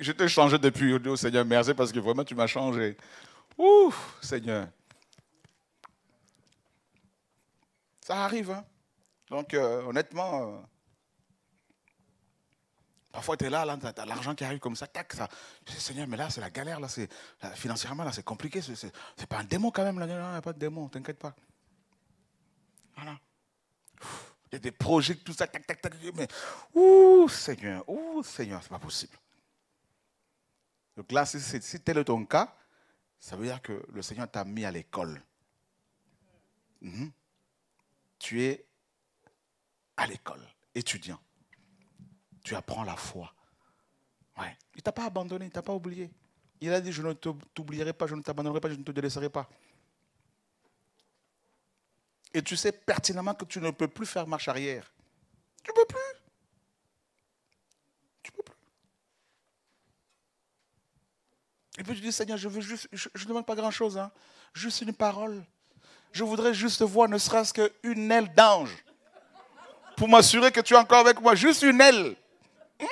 Je t'ai changé depuis. Oh Seigneur, merci parce que vraiment tu m'as changé. Ouh, Seigneur. Ça arrive. Hein? Donc, euh, honnêtement, euh, Parfois, tu es là, là tu as, l'argent qui arrive comme ça, tac, ça. Je dis, Seigneur, mais là, c'est la galère, là, c'est, financièrement, là, c'est compliqué. C'est, pas un démon quand même, là. Non, il n'y a pas de démon, t'inquiète pas. Voilà. Il y a des projets, tout ça, tac, tac, tac. Mais, ouh, Seigneur, ouh, Seigneur, c'est pas possible. Donc là, si, tel est ton cas, ça veut dire que le Seigneur t'a mis à l'école. Mhm. Tu es à l'école, étudiant. Tu apprends la foi. Ouais. Il ne t'a pas abandonné, il ne t'a pas oublié. Il a dit, je ne t'oublierai pas, je ne t'abandonnerai pas, je ne te délaisserai pas. Et tu sais pertinemment que tu ne peux plus faire marche arrière. Tu ne peux plus. Tu ne peux plus. Et puis tu dis, Seigneur, je veux juste, je ne demande pas grand-chose, hein. juste une parole. Je voudrais juste voir ne serait-ce qu'une aile d'ange pour m'assurer que tu es encore avec moi. Juste une aile. Hmm?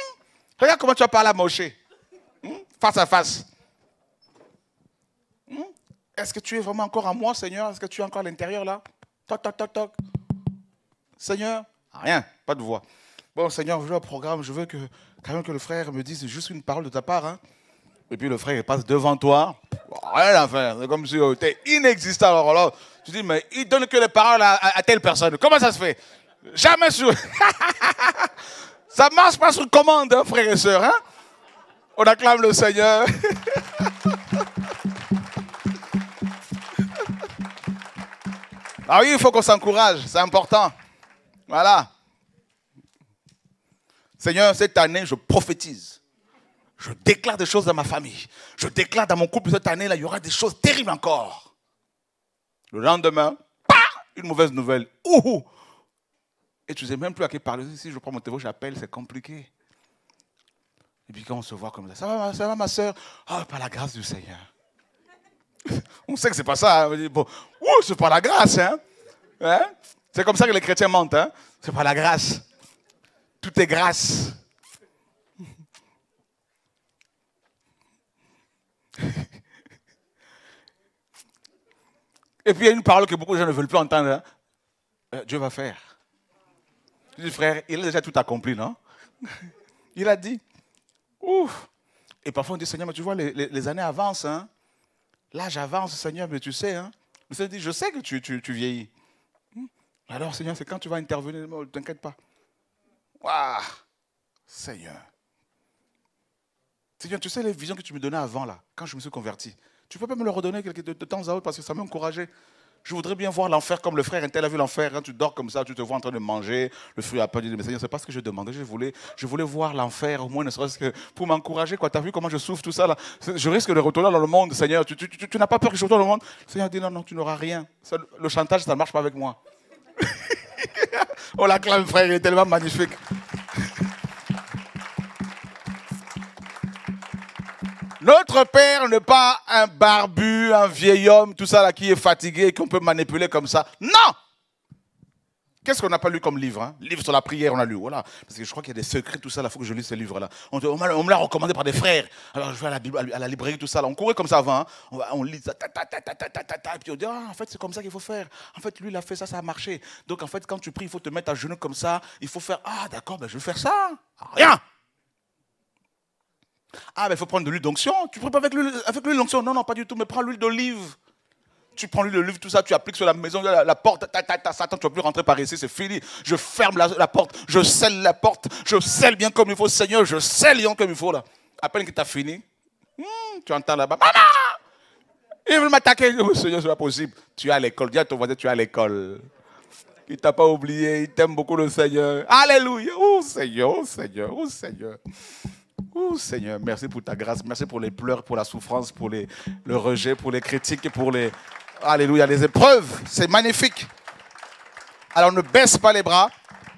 Regarde comment tu as parlé à Moshe. Hmm? Face à face. Hmm? Est-ce que tu es vraiment encore à moi, Seigneur? Est-ce que tu es encore à l'intérieur là? Toc, toc, toc, toc. Seigneur Rien, pas de voix. Bon, Seigneur, je veux un programme, je veux que, quand même que le frère me dise juste une parole de ta part. Hein. Et puis le frère passe devant toi. Rien à faire. C'est comme si tu étais inexistant. Alors tu dis, mais il donne que les paroles à, telle personne. Comment ça se fait? Jamais sur. ça marche pas sur commande, hein, frères et sœurs. Hein? On acclame le Seigneur. ah oui, il faut qu'on s'encourage. C'est important. Voilà. Seigneur, cette année, je prophétise. Je déclare des choses dans ma famille. Je déclare dans mon couple cette année, là, il y aura des choses terribles encore. Le lendemain, une mauvaise nouvelle. Ouh, et tu ne sais même plus à qui parler. Si je prends mon téléphone, j'appelle, c'est compliqué. Et puis quand on se voit comme ça, ça va, ça va ma soeur Ah, par la grâce du Seigneur. on sait que c'est pas ça. Hein. Bon, ouh, c'est pas la grâce. Hein? hein? C'est comme ça que les chrétiens mentent. Hein? C'est pas la grâce. Tout est grâce. Et puis il y a une parole que beaucoup de gens ne veulent plus entendre. Hein? Euh, Dieu va faire. Je dis, frère, il a déjà tout accompli, non? Il a dit. Ouf. Et parfois on dit, Seigneur, mais tu vois, les, années avancent. Hein? L'âge avance, Seigneur, mais tu sais. Hein? Dit, je sais que tu, vieillis. Hmm? Alors, Seigneur, c'est quand tu vas intervenir, ne t'inquiète pas. Waouh Seigneur. Seigneur, tu sais les visions que tu me donnais avant, là, quand je me suis converti. Tu peux pas me le redonner de temps à autre parce que ça m'a encouragé. Je voudrais bien voir l'enfer comme le frère un tel a vu l'enfer. Tu dors comme ça, tu te vois en train de manger le fruit à pain. Mais Seigneur, c'est pas ce que je demandais. Je voulais, je voulais voir l'enfer, au moins ne serait-ce que pour m'encourager. Tu as vu comment je souffre, tout ça là? Je risque de retourner dans le monde, Seigneur. Tu, n'as pas peur que je retourne dans le monde? Seigneur dit non, non, tu n'auras rien. le chantage, ça ne marche pas avec moi. oh, la clame, frère, il est tellement magnifique. Notre Père n'est pas un barbu, un vieil homme, tout ça là qui est fatigué qu'on peut manipuler comme ça. Non Qu'est-ce qu'on n'a pas lu comme livre hein? Livre sur la prière, on a lu. Voilà. Parce que je crois qu'il y a des secrets, tout ça. Il faut que je lise ce livre-là. On, me l'a recommandé par des frères. Alors je vais à la, librairie, tout ça. Là. On courait comme ça avant. Hein. On, lit ça. Et puis on dit ah, en fait, c'est comme ça qu'il faut faire. En fait, lui, il a fait ça, ça a marché. Donc en fait, quand tu pries, il faut te mettre à genoux comme ça. Il faut faire Ah, d'accord, ben, je vais faire ça. Rien ah, mais il faut prendre de l'huile d'onction. Tu pas avec l'huile avec d'onction Non, non, pas du tout, mais prends l'huile d'olive. Tu prends l'huile d'olive, tout ça, tu appliques sur la maison, la, porte, ta, ta, ta, Satan, tu ne vas plus rentrer par ici, c'est fini. Je ferme la, porte, je scelle la porte, je scelle bien comme il faut, Seigneur, je scelle bien comme il faut là. À peine que tu as fini, hmm, tu entends là-bas, maman Il veut m'attaquer. Oh, Seigneur, c'est pas possible. Tu es à l'école, dis à ton voisin, tu es à l'école. Il t'a pas oublié, il t'aime beaucoup le Seigneur. Alléluia. Oh Seigneur, oh Seigneur, oh Seigneur. Oh Seigneur, merci pour ta grâce, merci pour les pleurs, pour la souffrance, pour le rejet, pour les critiques pour les... Alléluia, les épreuves. C'est magnifique. Alors ne baisse pas les bras.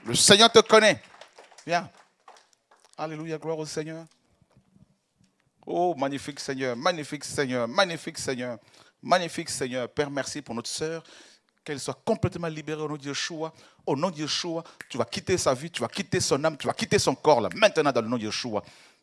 Le Seigneur te connaît. Viens. Alléluia, gloire au Seigneur. Oh, magnifique Seigneur, magnifique Seigneur, magnifique Seigneur, magnifique Seigneur. Père, merci pour notre sœur qu'elle soit complètement libérée au nom de Yeshua. Au nom de Yeshua, tu vas quitter sa vie, tu vas quitter son âme, tu vas quitter son corps là, maintenant dans le nom de Yeshua.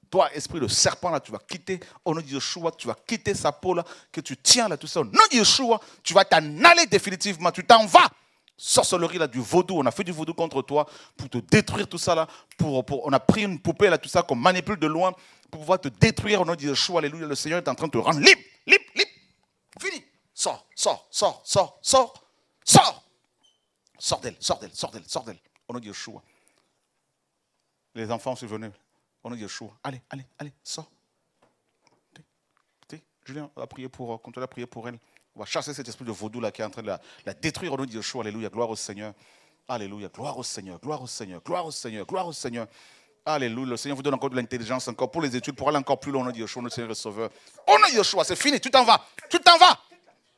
Toi, esprit de serpent, là, tu vas quitter au nom de Yeshua, tu vas quitter sa peau, là, que tu tiens là, tout ça. Au nom de Yeshua, tu vas t'en aller définitivement, tu t'en vas. sorcellerie là, du vaudou. On a fait du vaudou contre toi pour te détruire tout ça là. Pour, on a pris une poupée là, tout ça qu'on manipule de loin pour pouvoir te détruire au nom de Yeshua. Alléluia. Le Seigneur est en train de te rendre libre, libre, libre. Fini. Sors, sors, sors, sors, sors, sors. Sors d'elle, sors d'elle, sors d'elle, sors d'elle. Au nom de Yeshua. Les enfants sont venus. Au nom de Yeshua. Allez, allez, allez, sors. Julien, on va prier pour, euh, continue à prier pour elle. On va chasser cet esprit de vaudou là qui est en train de la, la détruire au nom de Yeshua. Alléluia. Gloire au Seigneur. Alléluia. Gloire au Seigneur. Gloire au Seigneur. Gloire au Seigneur. Gloire au Seigneur. Alléluia. Le Seigneur vous donne encore de l'intelligence, encore pour les études, pour aller encore plus loin au nom de Yeshua, notre Seigneur et Sauveur. Au nom de Yeshua, c'est fini. Tu t'en vas. Tu t'en vas.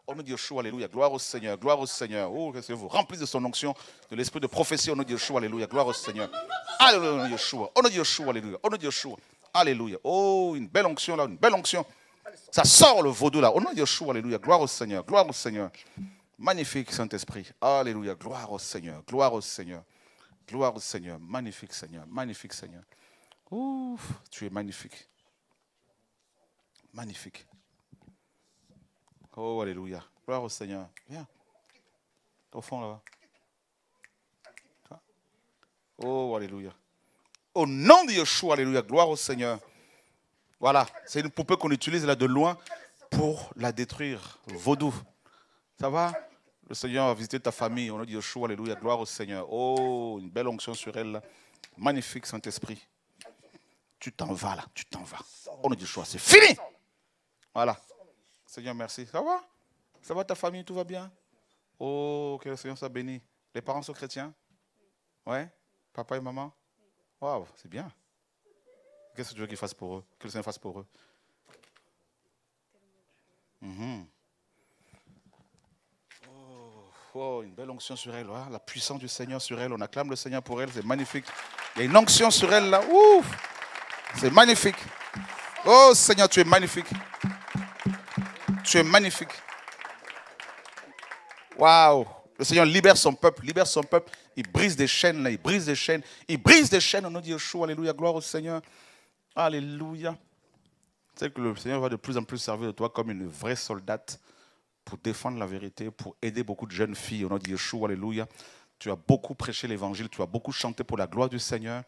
Au nom de Yeshua, Alléluia. Gloire au Seigneur. Gloire au Seigneur. Oh, que vous remplisse de son onction, de l'esprit de prophétie au nom de Yeshua. Alléluia. Gloire au Seigneur. Alléluia. Au nom de Yeshua. Au. Alléluia. Au nom de Yeshua. Alléluia. Oh, une belle onction là, une belle onction. Ça sort le vaudou là. Au nom de Yeshua, Alléluia. Gloire au Seigneur. Gloire au Seigneur. Magnifique Saint-Esprit. Alléluia. Gloire au Seigneur. Gloire au Seigneur. Gloire au Seigneur. Magnifique Seigneur. Magnifique Seigneur. Ouf, tu es magnifique. Magnifique. Oh, Alléluia. Gloire au Seigneur. Viens. Au fond là-bas. Oh, Alléluia. Au nom de Yeshua, Alléluia. Gloire au Seigneur. Voilà, c'est une poupée qu'on utilise là de loin pour la détruire. Vaudou. Ça va? Le Seigneur a visité ta famille. On a dit Yeshua, Alléluia, gloire au Seigneur. Oh, une belle onction sur elle. là. Magnifique Saint-Esprit. Tu t'en vas là, tu t'en vas. On a dit Yeshua, c'est fini. Voilà. Seigneur, merci. Ça va? Ça va ta famille, tout va bien? Oh, que le Seigneur soit béni. Les parents sont chrétiens? Ouais? Papa et maman? Waouh, c'est bien. Qu'est-ce que tu veux qu'il fasse pour eux? Que le Seigneur fasse pour eux? Mhm. oh, oh, une belle onction sur elle. voilà, La puissance du Seigneur sur elle. On acclame le Seigneur pour elle. C'est magnifique. Il y a une onction sur elle là. Ouf C'est magnifique. Oh Seigneur, tu es magnifique. Tu es magnifique. Waouh Le Seigneur libère son peuple, libère son peuple. Il brise des chaînes, là, il brise des chaînes. Il brise des chaînes au nom de Yeshua. Alléluia, gloire au Seigneur. Alléluia. Tu sais que le Seigneur va de plus en plus servir de toi comme une vraie soldate pour défendre la vérité, pour aider beaucoup de jeunes filles au nom de Yeshua. Alléluia. Tu as beaucoup prêché l'évangile, tu as beaucoup chanté pour la gloire du Seigneur.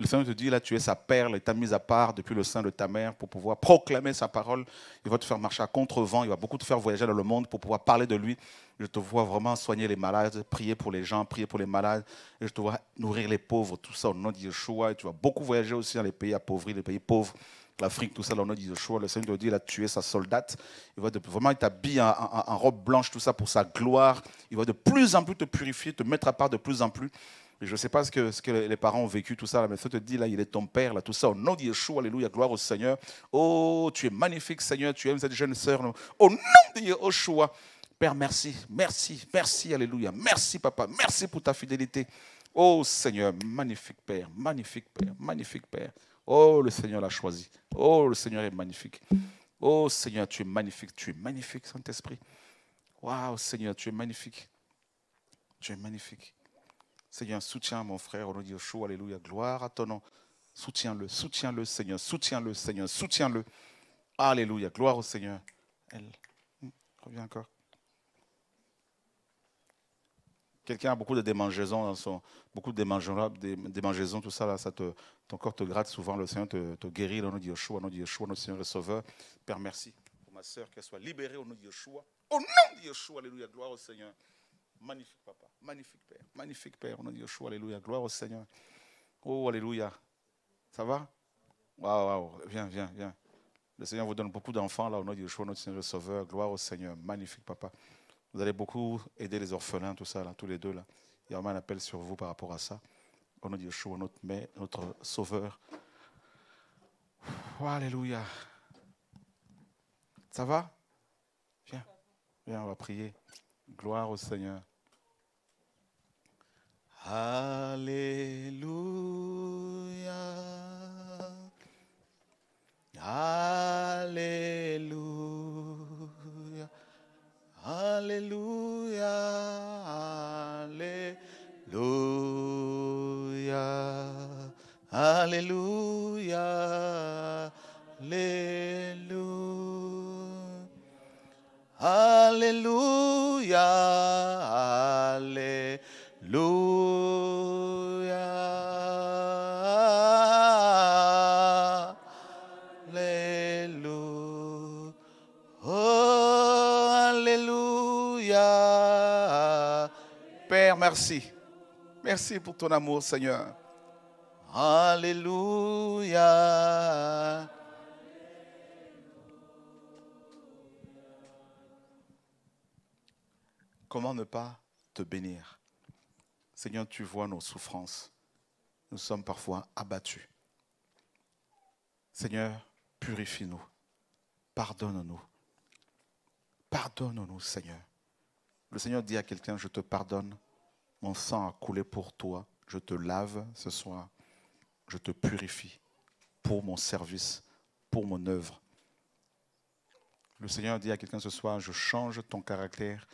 Le Seigneur te dit, là, tu es sa perle, il t'a mise à part depuis le sein de ta mère pour pouvoir proclamer sa parole. Il va te faire marcher à contre-vent, il va beaucoup te faire voyager dans le monde pour pouvoir parler de lui. Je te vois vraiment soigner les malades, prier pour les gens, prier pour les malades. Et je te vois nourrir les pauvres, tout ça au nom de Yeshua. Et tu vas beaucoup voyager aussi dans les pays appauvris, les pays pauvres. L'Afrique, tout ça, au nom de Yeshua. Le Seigneur te dit, là, tu es sa soldate. Il va de, vraiment en, en- en robe blanche, tout ça pour sa gloire. Il va de plus en plus te purifier, te mettre à part de plus en plus. Je ne sais pas ce que, les parents ont vécu, tout ça, mais ça te dit, là, il est ton père, là, tout ça, au nom de Yeshua, alléluia, gloire au Seigneur. Oh, tu es magnifique, Seigneur, tu aimes cette jeune sœur. Au nom de Yeshua, Père, merci, merci, merci, alléluia. Merci, papa, merci pour ta fidélité. Oh, Seigneur, magnifique Père, magnifique Père, magnifique Père. Oh, le Seigneur l'a choisi. Oh, le Seigneur est magnifique. Oh, Seigneur, tu es magnifique, tu es magnifique, Saint-Esprit. Waouh, Seigneur, tu es magnifique. Tu es magnifique. Seigneur, soutiens mon frère au nom de Yeshua, alléluia, gloire à ton nom. Soutiens-le, soutiens-le, Seigneur, soutiens-le, Seigneur, soutiens-le. Alléluia, gloire au Seigneur. Elle, Hmm, reviens encore. Quelqu'un a beaucoup de démangeaisons dans son, beaucoup de démangeaisons, tout ça là, ça ton corps te gratte souvent. Le Seigneur te, te guérit au nom de Yeshua, au nom de Yeshua, notre Seigneur et Sauveur. Père, merci pour ma sœur qu'elle soit libérée au nom de Yeshua. Au nom de Yeshua, alléluia, gloire au Seigneur. Magnifique papa, magnifique Père, magnifique Père, au nom de Yeshua, alléluia, gloire au Seigneur. Oh, alléluia. Ça va? Waouh, waouh, viens, viens, viens. Le Seigneur vous donne beaucoup d'enfants là au nom de Yeshua, notre Seigneur et Sauveur. Gloire au Seigneur, magnifique papa. Vous allez beaucoup aider les orphelins, tout ça, là, tous les deux. Là. Il y a un appel sur vous par rapport à ça. Au nom de Yeshua, notre Mère, notre Sauveur. Alléluia. Ça va? Viens. Viens, on va prier. Gloire au Seigneur. Alléluia. Alléluia. Alléluia. Alléluia. Alléluia. Alléluia. Oh, Alléluia. Père, merci. Merci pour ton amour, Seigneur. Alléluia. Comment ne pas te bénir? Seigneur, tu vois nos souffrances. Nous sommes parfois abattus. Seigneur, purifie-nous. Pardonne-nous. Pardonne-nous, Seigneur. Le Seigneur dit à quelqu'un, je te pardonne. Mon sang a coulé pour toi. Je te lave ce soir. Je te purifie pour mon service, pour mon œuvre. Le Seigneur dit à quelqu'un ce soir, je change ton caractère.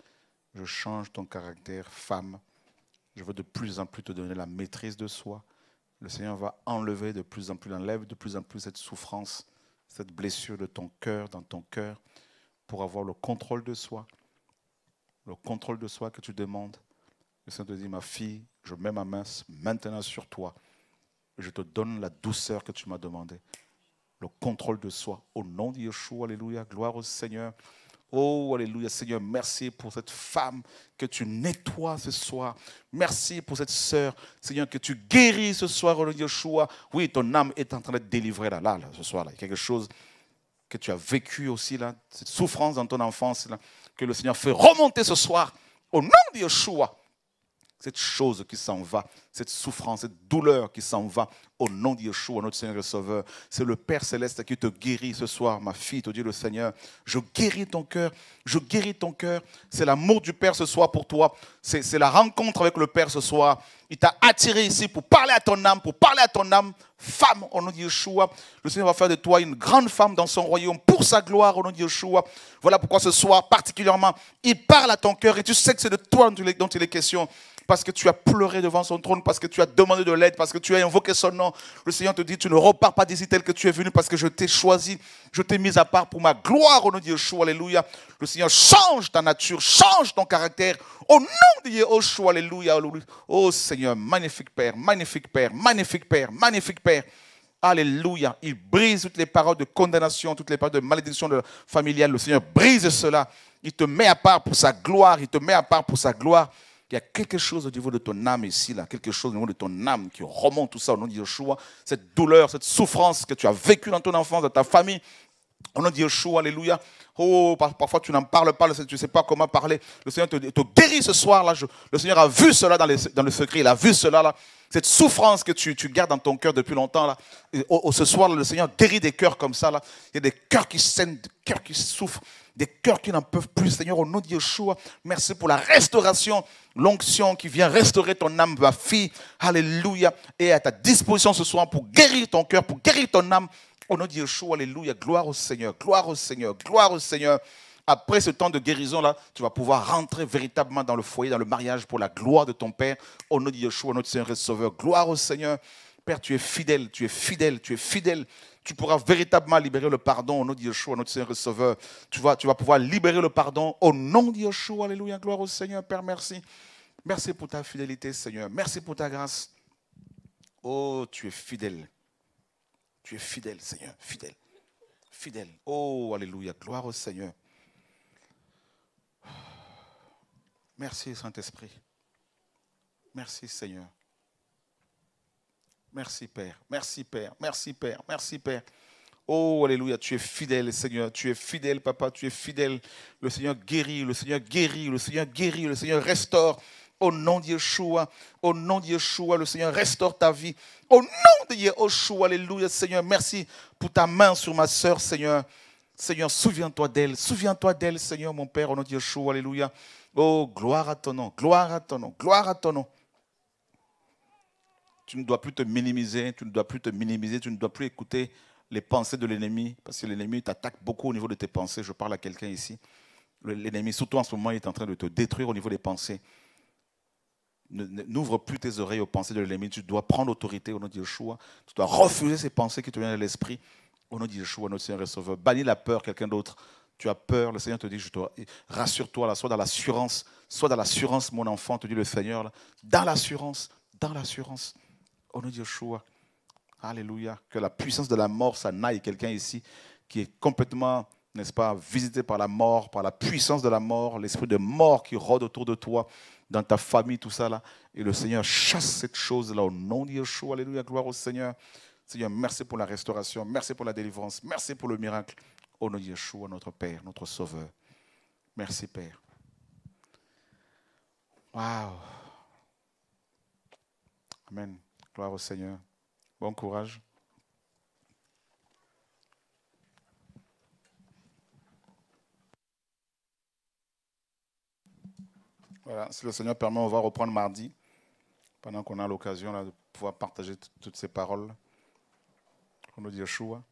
Je change ton caractère, femme. Je veux de plus en plus te donner la maîtrise de soi. Le Seigneur va enlever de plus en plus, enlève de plus en plus cette souffrance, cette blessure de ton cœur, dans ton cœur, pour avoir le contrôle de soi. Le contrôle de soi que tu demandes. Le Seigneur te dit, ma fille, je mets ma main maintenant sur toi. Je te donne la douceur que tu m'as demandé. Le contrôle de soi. Au nom de Yeshua, Alléluia, gloire au Seigneur. Oh, Alléluia, Seigneur, merci pour cette femme que tu nettoies ce soir. Merci pour cette sœur, Seigneur, que tu guéris ce soir, au Yeshua. Oui, ton âme est en train d'être délivrée là, là, ce soir. Là. Quelque chose que tu as vécu aussi, là, cette souffrance dans ton enfance, là, que le Seigneur fait remonter ce soir, au nom de Yeshua cette chose qui s'en va, cette souffrance, cette douleur qui s'en va, au nom de Yeshua, notre Seigneur et Sauveur. C'est le Père Céleste qui te guérit ce soir, ma fille, te dit le Seigneur. Je guéris ton cœur, je guéris ton cœur. C'est l'amour du Père ce soir pour toi. C'est la rencontre avec le Père ce soir. Il t'a attiré ici pour parler à ton âme, pour parler à ton âme. Femme, au nom de Yeshua, le Seigneur va faire de toi une grande femme dans son royaume pour sa gloire, au nom de Yeshua. Voilà pourquoi ce soir, particulièrement, il parle à ton cœur et tu sais que c'est de toi dont il est question parce que tu as pleuré devant son trône, parce que tu as demandé de l'aide, parce que tu as invoqué son nom. Le Seigneur te dit, tu ne repars pas d'ici tel que tu es venu, parce que je t'ai choisi, je t'ai mis à part pour ma gloire au nom de Yeshua, alléluia. Le Seigneur change ta nature, change ton caractère au nom de Yeshua, alléluia. Oh Seigneur, magnifique Père, magnifique Père, magnifique Père, magnifique Père. Alléluia. Il brise toutes les paroles de condamnation, toutes les paroles de malédiction familiale. Le Seigneur brise cela. Il te met à part pour sa gloire. Il te met à part pour sa gloire. Il y a quelque chose au niveau de ton âme ici, là, quelque chose au niveau de ton âme qui remonte tout ça au nom de Yeshua. Cette douleur, cette souffrance que tu as vécue dans ton enfance, dans ta famille, au nom de Yeshua, alléluia. Oh, parfois tu n'en parles pas, tu ne sais pas comment parler. Le Seigneur te, guérit ce soir. là. le Seigneur a vu cela dans, le secret. Il a vu cela là. Cette souffrance que tu, gardes dans ton cœur depuis longtemps là. ce soir, le Seigneur guérit des cœurs comme ça là. Il y a des cœurs qui saignent, des cœurs qui souffrent des cœurs qui n'en peuvent plus. Seigneur, au nom de Yeshua, merci pour la restauration, l'onction qui vient restaurer ton âme, ma fille. Alléluia. Et à ta disposition ce soir pour guérir ton cœur, pour guérir ton âme. Au nom de Yeshua, Alléluia. Gloire au Seigneur, gloire au Seigneur, gloire au Seigneur. Après ce temps de guérison-là, tu vas pouvoir rentrer véritablement dans le foyer, dans le mariage pour la gloire de ton Père. Au nom de Yeshua, notre Seigneur et Sauveur. Gloire au Seigneur. Père, tu es fidèle, tu es fidèle, tu es fidèle tu pourras véritablement libérer le pardon au nom de Yeshua, notre Seigneur Sauveur. Tu vas, tu vas pouvoir libérer le pardon au nom de Yeshua. Alléluia. Gloire au Seigneur. Père, merci. Merci pour ta fidélité, Seigneur. Merci pour ta grâce. Oh, tu es fidèle. Tu es fidèle, Seigneur. Fidèle. Fidèle. Oh, Alléluia. Gloire au Seigneur. Merci, Saint-Esprit. Merci, Seigneur. Merci Père, merci Père, merci Père, merci Père. Oh, Alléluia, tu es fidèle Seigneur, tu es fidèle Papa, tu es fidèle. Le Seigneur guérit, le Seigneur guérit, le Seigneur guérit, le Seigneur restaure. Au nom de Yeshua, au nom de Yeshua, le Seigneur restaure ta vie. Au nom de Yeshua, Alléluia Seigneur, merci pour ta main sur ma soeur Seigneur. Seigneur, souviens-toi d'elle, souviens-toi d'elle Seigneur mon Père, au nom de Yeshua, Alléluia. Oh, gloire à ton nom, gloire à ton nom, gloire à ton nom. Tu ne dois plus te minimiser, tu ne dois plus te minimiser, tu ne dois plus écouter les pensées de l'ennemi, parce que l'ennemi t'attaque beaucoup au niveau de tes pensées. Je parle à quelqu'un ici. L'ennemi, surtout en ce moment, il est en train de te détruire au niveau des pensées. N'ouvre plus tes oreilles aux pensées de l'ennemi. Tu dois prendre autorité au nom de Yeshua. Tu dois refuser ces pensées qui te viennent à l'esprit au nom de Yeshua, notre Seigneur et Sauveur. Bannis la peur, quelqu'un d'autre. tu as peur, le Seigneur te dit, rassure-toi, là, sois dans l'assurance, sois dans l'assurance, mon enfant, te dit le Seigneur, là, dans l'assurance, dans l'assurance. Au nom de Yeshua. Alléluia. Que la puissance de la mort, ça n'aille quelqu'un ici qui est complètement, n'est-ce pas, visité par la mort, par la puissance de la mort, l'esprit de mort qui rôde autour de toi, dans ta famille, tout ça là. Et le Seigneur chasse cette chose-là au nom de Yeshua. Alléluia. Gloire au Seigneur. Seigneur, merci pour la restauration, merci pour la délivrance, merci pour le miracle. Au nom de Yeshua, notre Père, notre Sauveur. Merci, Père. Waouh. Amen. Gloire au Seigneur. Bon courage. Voilà, si le Seigneur permet, on va reprendre mardi, pendant qu'on a l'occasion de pouvoir partager toutes ces paroles. On nous dit Yeshua.